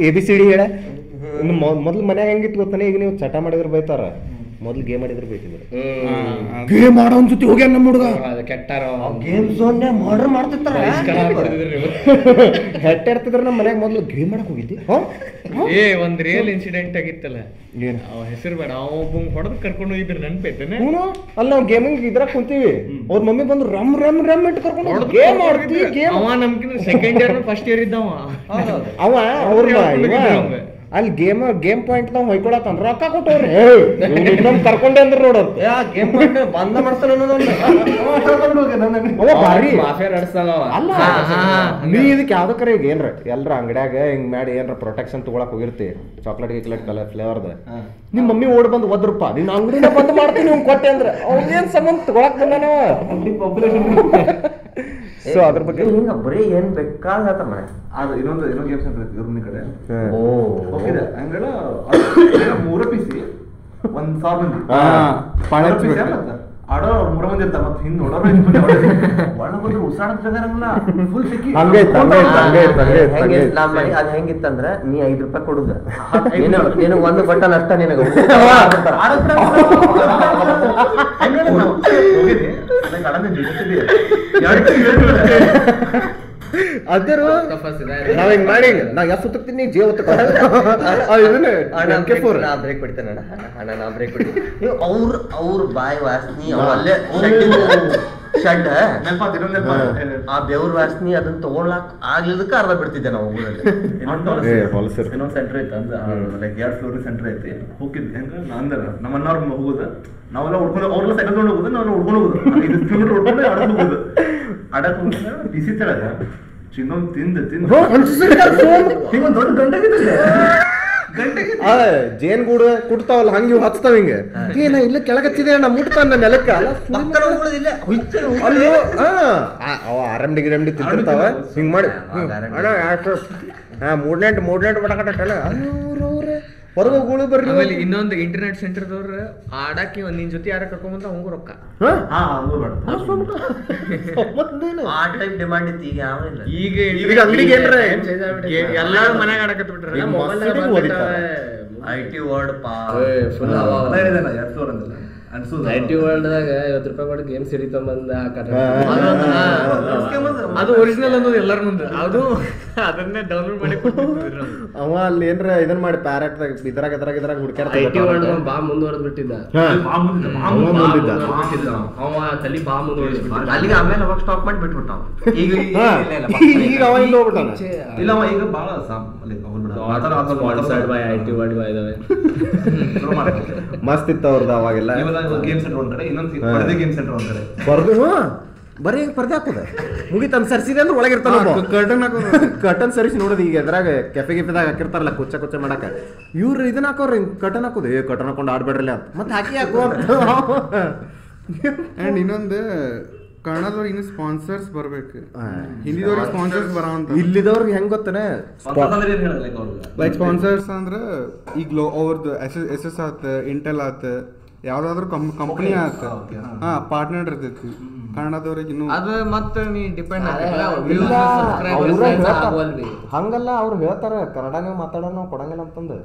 A: ಎ ಬಿ ಸಿ ಡಿ ಹೇಳ. ಮೊದ್ಲು ಮನ್ಯಾಗ ಹೆಂಗಿತ್ತು ಗೊತ್ತಾನೆ? ಈಗ ನೀವು ಚಟ ಮಾಡಿದ್ರೆ ಬೈತಾರ. ಮೊದ್ಲು ಗೇಮ್ ಆಡಿದ್ರೆ ಬೇಕಿದ್ರು. ಗೇಮ್ ಮಾಡೋ ಅನ್ಸುತ್ತೆ ಹೋಗ್ಯಾನ ನಮ್ಮ ಹುಡುಗ
B: ಕೆಟ್ಟಾರ.
D: ಗೇಮ್ ಝೋನ್ ಮರ್ಡರ್ ಮಾಡ್ತಿರ್ತಾರ.
A: ಹೆಟ್ಟ ಇರ್ತಿದ್ರ ನಮ್ಮ ಮನ್ಯಾಗ ಮೊದ್ಲು ಗೇಮ್ ಮಾಡಕ್ ಹೋಗಿದ್ದಿ.
F: ಏ ಒಂದ್ ರಿಯಲ್ ಇನ್ಸಿಡೆಂಟ್ ಆಗಿತ್ತಲ್ಲ.
A: ಏನ್?
F: ಅವ ಹೆಸರು ಬೇಡ ಅವ ಒಬ್ಬ ಹೊಡೆದ್ ಕರ್ಕೊಂಡು ಹೋಗಿದ್ರು ನೆನ್ಪೈತೇನೆ?
A: ಅಲ್ಲಿ ನಾವು ಗೇಮಿಂಗ್ ಇದ್ರಾಗ ಕುಂತೀವಿ. ಅವ್ರ ಮಮ್ಮಿ ಬಂದು ರಮ್ ರಮ್ ರಮ್ ಇಟ್ಟು ಕರ್ಕೊಂಡು ಗೇಮ್ ಆಡ್ತೀವಿ ಗೇಮ್
F: ಅವ ನಮ್ಗಿನ ಸೆಕೆಂಡ್ ಇಯರ್ ಫಸ್ಟ್ ಇಯರ್ ಇದ್ದವ.
A: ಅವ ಅವ್ರ ಅಲ್ಲಿ ಗೇಮ್ ಗೇಮ್ ಪಾಯಿಂಟ್ ನಾವು ಹೊಯ್ಕೊಳತ್ತ ರೊಕ್ಕ ಕೊಟ್ಟವ್ರಿ. ನಮ್ ಕರ್ಕೊಂಡೆ ಅಂದ್ರೆ ನೋಡೋರು
D: ಗೇಮ್ ಬಂದ ಮಾಡ್ತಾನೆ.
A: ನೀ ಇದಕ್ಕೆ ಯಾವ್ದಕ್ಕರ ಈಗ ಏನ್ರ? ಎಲ್ರ ಅಂಗಡ್ಯಾಗ ಹಿಂಗ್ ಮಾಡಿ ಏನ್ರ ಪ್ರೊಟೆಕ್ಷನ್ ತಗೊಳಕ್ ಹೋಗಿರ್ತಿ. ಚಾಕ್ಲೇಟ್ ಗಿಕ್ಲೇಟ್ ಕಲರ್ ಫ್ಲೇವರ್ದ ನಿಮ್ ಮಮ್ಮಿ ಓಡ್ ಬಂದು ಒದ್ರಪ್ಪ ನಿನ್ ಅಂಗಡಿನ ಬಂದ್ ಮಾಡ್ತೀನಿ ಕೊಟ್ಟೆ ಅಂದ್ರೆ. ಅವ್ನೇನ್ ಸಂಬಂಧ ತಗೊಳಕ್ ಬಂದಾನವ? ಸೊ ಅದ್ರ ಬಗ್ಗೆ
D: ಹಿಂಗ ಬರೀ ಏನ್ ಮನೆ.
E: ಅದು ಇನ್ನೊಂದು ಇನ್ನೊಂದು ಗೇಮ್ ಸೆಂಟರ್ ಇವ್ರನ್ನ ಕಡೆ.
D: ಓ.
E: ಓಕೆ ಅಂಗಳ ಮೂರ ಪಿಸಿ ಒಂದ್ ಸಾವಿರ ಮಂದಿ. ಆಡೋ ಮೂರ ಮಂದಿ ಇರ್ತಾರ ಮತ್ತೆ ಹಿಂದ್ ನೋಡೋರು ಒಳ ಬಂದ್ರೆ ಉಸಾಡದ್ ಬೇಕಾರಂಗಿಲ್ಲ ಫುಲ್ ಸಿಕ್ಕಿ.
D: ಹಂಗೆ. ನಮ್ಮ ಮನೆ ಅದ್ ಹೆಂಗಿತ್ತಂದ್ರ ನೀ ಐದ್ ರೂಪಾಯಿ ಕೊಡುದ. ಏನು ಏನು ಒಂದು ಬಟನ್ ಅಷ್ಟ ನಿನಗ.
E: ಹೋಗಿದ್ದೆ ನಂಗೆ ಅಡನೆ 你还是拒绝对对？
A: ಅದರು ನಾವ್ ಹಿಂಗ್ ಮಾಡಿ? ನಾ ಯಾವ ಸುತ್ತೀನಿ ಜೀವ
D: ನಾ ಬ್ರೇಕ್ ಬಿಡ್ತೇನೆ ಅಣ್ಣ. ಅಣ್ಣ ನಾ ಬ್ರೇಕ್ ಬಿಡ್ತೀನಿ. ನೀವು ಅವ್ರ ಅವ್ರ ಬಾಯಿ ವಾಸನಿ ಅಲ್ಲೇ ಶಡ್ ಆ ಬೆವ್ರ ವಾಸನಿ ಅದನ್ನ ತಗೊಳಕ್ ಆಗ್ಲಿದಕ್ಕ ಅರ್ಧ ಬಿಡ್ತಿದ್ದೆ ನಾವು.
E: ಇನ್ನೊಂದ್ ಸೆಂಟರ್ ಐತೆ ಅಂದ್ರೆ ಲೈಕ್ ಎರಡ್ ಫ್ಲೋರ್ ಸೆಂಟರ್ ಐತಿ. ಹೋಗಿದ್ದೆ. ಹೆಂಗ ನಾ ಅಂದ್ರ ನಮ್ಮ ಅಣ್ಣವ್ರ ಹೋಗುದ. ನಾವೆಲ್ಲ ಉಡ್ಕೊಂಡು ಅವ್ರೆಲ್ಲ ಸೈಕಲ್ ತಗೊಂಡು ಹೋಗುದು ನಾವು ಉಡ್ಕೊಂಡು ಹೋಗುದು. ಇದು ಕಿಲೋಮೀಟರ್ ಹುಡ್ಕೊಂಡು ಅಡಕ್ ಹೋಗುದು. ಅಡಕ್ ಹೋಗುದ. ಬಿಸಿ ತಳಗ ಚಿನ್ನೊಂದ್ ತಿಂದ ತಿಂದ ಹಿಂಗೊಂದ್ ದೊಡ್ಡ ಗಂಟೆ
A: ಜೇನ್ ಗೂಡು ಕುಟ್ತಾವಲ್ಲ ಹಂಗೆ ಇವ್ ಹಚ್ತಾವ ಹಿಂಗ. ಏನ ಇಲ್ಲ ಕೆಳಗತ್ತಿದೆ ನಾ ಮುಟ್ತಾನ ನೆಲಕ್ಕ. ಅಲ್ಲ ಅಲ್ಲೋ ಅವ ಆರಂಡಿ ಗಿರಂಡಿ ತಿಂತಿರ್ತಾವ. ಹಿಂಗ್ ಮಾಡಿ. ಅಣ್ಣ ಮೂರ್ನೆಂಟ್ ಹಾ ಮೂಡ್ನೆಂಟ್ ಮೂಡ್ನೆಂಟ್ ಬಡಕಟ್ಟಲ್ಲ ಹೊರಗೆ ಬರ್ರಿ
F: ಆಮೇಲೆ ಇನ್ನೊಂದು ಇಂಟರ್ನೆಟ್ ಸೆಂಟರ್ದವ್ರ ಆಡಕ್ಕೆ ಒಂದ್ ನಿನ್ ಜೊತೆ ಯಾರ ಕರ್ಕೊಂಬಂದ ಅವಂಗೂ ರೊಕ್ಕ?
D: ಆ ಟೈಪ್ ಡಿಮಾಂಡ್ ಇತ್ತು ಈಗ ಯಾವಿಲ್ಲ
F: ಈಗ
A: ಈಗ ಅಂಗಡಿಗೆ ಏನ್ರ?
F: ಎಲ್ಲಾರು ಮನ್ಯಾಗ ಆಡಕತ್ ಬಿಟ್ರ.
D: ಐ ಟಿ ವರ್ಡ್ ಪಾ
B: ಫುಲ್
E: ಎರಡ್ ಫ್ಲೋರ್ ಅಂದಿಲ್ಲ. ಅನ್ಸುದ.
B: ಐ ಟಿ ವರ್ಲ್ಡ್ದಾಗ ಐವತ್ತು ರೂಪಾಯಿ ಕೊಟ್ಟು ಹಾಕಟ
F: ಅದು. ಒರಿಜಿನಲ್ ಅನ್ನೋದು ಎಲ್ಲರ ಮುಂದೆ. ಅದು ಅದನ್ನೇ ಡೌನ್ಲೋಡ್ ಮಾಡಿ ಕೊಟ್ಟಿದ್ರು
A: ಅವ ಅಲ್ಲಿ ಏನ್ರ ಇದನ್ನ ಮಾಡಿ ಪ್ಯಾರೆಟ್ ಇದ್ರಾಗ ಇದ್ರಾಗ ಇದ್ರಾಗ
B: ಐ ಐಟಿ ವರ್ಲ್ಡ್ ಬಾ ಮುಂದುವರೆದ್ ಬಿಟ್ಟಿದ್ದ
E: ಬಾ ಮುಂದೆ, ಬಾ
A: ಅವ
E: ಮುಂದೆ.
A: ಮುಂದಿದ್ದ.
B: ಅವ ತಲಿ ಬಾ ಮುಂದುವರೆಸ್ಬಿಟ್ಟಿದ್ದ
D: ಅಲ್ಲಿಗೆ ಆಮೇಲೆ ಅವಾಗ ಸ್ಟಾಪ್ ಮಾಡಿ ಬಿಟ್ಬಿಟ್ಟ. ಈಗ
A: ಅವ ಇಲ್ಲಿ
E: ಇಲ್ಲ ಅವ ಬಾಳ
B: ವರ್ಲ್ಡ್
A: ಮಸ್ತ್ ಇತ್ತು ಅವ್ರದ್ದು ಅವಾಗೆಲ್ಲ.
E: ಗೇಮ್ ಸೆಂಟರ್ ಒಂದ್ ಕಡೆ ಇನ್ನೊಂದು ಪರದೆ ಗೇಮ್ ಸೆಂಟರ್ ಒಂದ್ ಕಡೆ
A: ಬರ್ದು ಹಾ. ಬರೀ ಪರ್ದೆ ಹಾಕೋದ ಮುಗಿತ ಸರಿಸಿದೆ ಅಂದ್ರೆ ಒಳಗಿರ್ತಾನ
C: ಕರ್ಟನ್
A: ಕರ್ಟನ್ ಸರಿಸಿ ನೋಡೋದು ಈಗ ಎದ್ರಾಗ ಕೆಫೆ ಕೆಫೆದಾಗ ಹಾಕಿರ್ತಾರಲ್ಲ ಕುಚ್ಚ ಕುಚ್ಚ ಮಾಡಕ ಇವ್ರು ಇದನ್ನ ಹಾಕೋರಿ ಕಟನ್ ಹಾಕೋದು. ಏ ಕಟನ್ ಹಾಕೊಂಡು ಆಡ್ಬೇಡ್ರಲ್ಲ ಅಂತ. ಮತ್ತೆ ಹಾಕಿ ಹಾಕೋ ಅಂತ.
C: ಅಂಡ್ ಇನ್ನೊಂದು ಕನ್ನಡದವ್ರಿಗೆ ಇನ್ನು ಸ್ಪಾನ್ಸರ್ಸ್ ಬರ್ಬೇಕು. ಹಿಂದಿದವ್ರಿಗೆ ಸ್ಪಾನ್ಸರ್ಸ್ ಬರ ಅಂತ.
A: ಇಲ್ಲಿದವ್ರಿಗೆ ಹೆಂಗ್ ಗೊತ್ತನೆ?
E: ಅಂದ್ರೆ ಲೈಕ್
C: ಸ್ಪಾನ್ಸರ್ಸ್ ಅಂದ್ರೆ ಈಗ ಅವ್ರದ್ದು ಎಸ್ ಎಸ್ ಎಸ್ ಎಸ್ ಆತ ಇಂಟೆಲ್ ಆತ ಯಾವ್ದಾದ್ರು ಕಂಪನಿ ಆತ
E: ಹಾ,
C: ಪಾರ್ಟ್ನರ್ ಇರ್ತೈತಿ. ಕನ್ನಡದವ್ರಿಗೆ ಇನ್ನು
F: ಅದು ಮತ್ತೆ ನೀ ಡಿಪೆಂಡ್.
A: ಹಂಗಲ್ಲ ಅವ್ರು ಹೇಳ್ತಾರೆ ಕನ್ನಡ ನೀವು ಮಾತಾಡೋ ನಾವು ಕೊಡಂಗಿಲ್ಲ ಅಂತಂದು.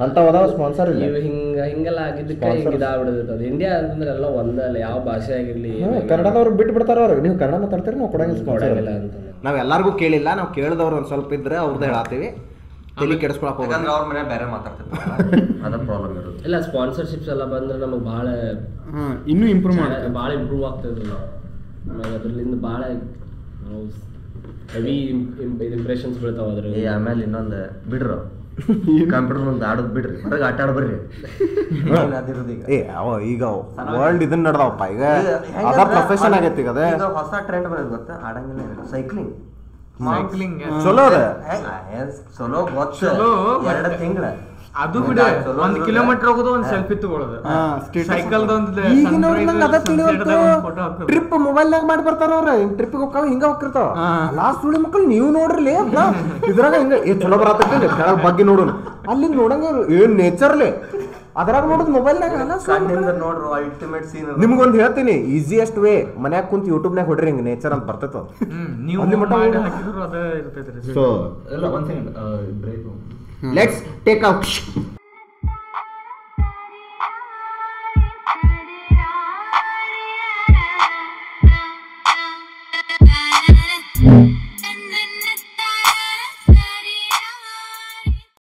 A: ಅಂತ ಅದಾವ ಸ್ಪಾನ್ಸರ್ ಇಲ್ಲ.
B: ಇವ್ ಹಿಂಗ ಹಿಂಗೆಲ್ಲ ಆಗಿದ್ದಕ್ಕೆ ಹಿಂಗ ಇದಾಗ್ಬಿಡುತ್ತೆ ಅದು. ಇಂಡಿಯಾ ಅಂತಂದ್ರೆ ಎಲ್ಲ ಒಂದಲ್ಲ ಯಾವ ಭಾಷೆ ಆಗಿರ್ಲಿ
A: ಕನ್ನಡದವ್ರು ಬಿಟ್ಟು ಬಿಡ್ತಾರ ಅವ್ರು ನೀವು ಕನ್ನಡ ಮಾತಾಡ್ತೀರಿ ನಾವು ಕೊಡಂಗಿಲ್ಲ ಸ್ಪಾನ್ಸರ್
B: ಇಲ್ಲ ಅಂತ
A: ನಾವ್ ಎಲ್ಲಾರ್ಗೂ ಕೇಳಿಲ್ಲ ನಾವು ಕೇಳಿದವ್ರು ಒಂದ್ ಸ್ವಲ್ಪ ಇದ್ರೆ ಅವ್ರದ್ದು ಹೇಳತ್ತೀವಿ ತಲೆ ಕೆಡಿಸ್ಕೊಳಕ್ ಹೋಗಲ್ಲ
D: ಅಂದ್ರೆ ಅವ್ರ ಮನೆ ಬೇರೆ ಮಾತಾಡ್ತಿರ್ತಾರೆ. ಅದ ಪ್ರಾಬ್ಲಮ್ ಇರೋದು
B: ಇಲ್ಲ ಸ್ಪಾನ್ಸರ್ಶಿಪ್ಸ್ ಎಲ್ಲ ಬಂದ್ರೆ ನಮಗೆ ಭಾಳ
C: ಹಾ ಇನ್ನೂ ಇಂಪ್ರೂವ್ ಮಾಡ್ತಾರೆ
B: ಭಾಳ ಇಂಪ್ರೂವ್ ಆಗ್ತದೆ ಆಮೇಲೆ ಅದ್ರಲ್ಲಿಂದ ಭಾಳ ಹೆವಿ ಇಂಪ್ರೆಷನ್ಸ್ ಬೀಳ್ತಾವ ಅದ್ರ
D: ಏ ಆಮೇಲೆ ಇನ್ನೊಂದು ಬಿಡ್ರು. ಕಂಪ್ಯೂಟರ್ ಒಂದು ಆಡೋದು ಬಿಡ್ರಿ. ಹೊರಗೆ ಆಟ ಆಡ್ ಬರ್ರಿ ಏನ್ ಅದಿರೋದು ಈಗ.
A: ಏ ಅವ ಈಗ ವರ್ಲ್ಡ್ ಇದನ್ನ ನಡ್ದಾವಪ್ಪ. ಈಗ ಅದ ಪ್ರೊಫೆಷನ್ ಆಗೈತಿ ಈಗ ಅದೇ.
D: ಹೊಸ ಟ್ರೆಂಡ್ ಬರೋದು ಗೊತ್ತಾ? ಆಡಂಗಿಲ್ಲ ಸೈಕ್ಲಿಂಗ್
F: ಸೈಕ್ಲಿಂಗ್
A: ಚಲೋ ಅದ.
D: ಚಲೋ ಗೊತ್ತ.
F: ಚಲೋ,
D: ಎರಡು ತಿಂಗಳ.
F: ಅದು ಬಿಡ ಒಂದ್ ಕಿಲೋಮೀಟರ್ ಹೋಗೋದು ಒಂದ್ ಸೆಲ್ಫಿ ತಗೊಳ್ಳೋದು ಸೈಕಲ್
A: ಟ್ರಿಪ್ ಮೊಬೈಲ್ನಾಗ ಮಾಡಿ ಬರ್ತಾರ ಅವ್ರ. ಟ್ರಿಪ್ ಹೋಗ್ತಾವ ಹಿಂಗ ಹೋಗಿರ್ತಾವ ಲಾಸ್ಟ್ ಸುಳಿ ಮಕ್ಕಳು ನೀವು ನೋಡ್ರಿ ಇದ್ರಾಗ ಹಿಂಗ ಚಲೋ ಬರತ್ತ ಕೆಳಗ್ ಬಗ್ಗೆ ನೋಡೋಣ ಅಲ್ಲಿ ನೋಡಂಗ ಏನ್ ನೇಚರ್ಲಿ ಅದ್ರಾಗ ನೋಡುದು ಮೊಬೈಲ್
D: ನಾಗ ನೋಡ್ರು ಅಲ್ಟಿಮೇಟ್ ಸೀನ್
A: ನಿಮ್ಗೊಂದು ಹೇಳ್ತೀನಿ ಈಸಿಯೆಸ್ಟ್ ವೇ ಮನ್ಯಾಗ ಕುಂತ ಯೂಟ್ಯೂಬ್ನಾಗ ಹೊಡ್ರಿ ಹಿಂಗ ನೇಚರ್ ಅಂತ ಬರ್ತೈತ
F: ನೀವು
A: ಅಲ್ಲಿ ಮಟ್ಟ
F: ಮಾಡಿ
A: ಹೋಗು.
F: ಹಾಕಿದ್ರು ಅದ ಇರ್ತೈತ್ರಿ
A: ಸೊ
E: ಇಲ್ಲ ಒಂದ್ second break
A: let's take out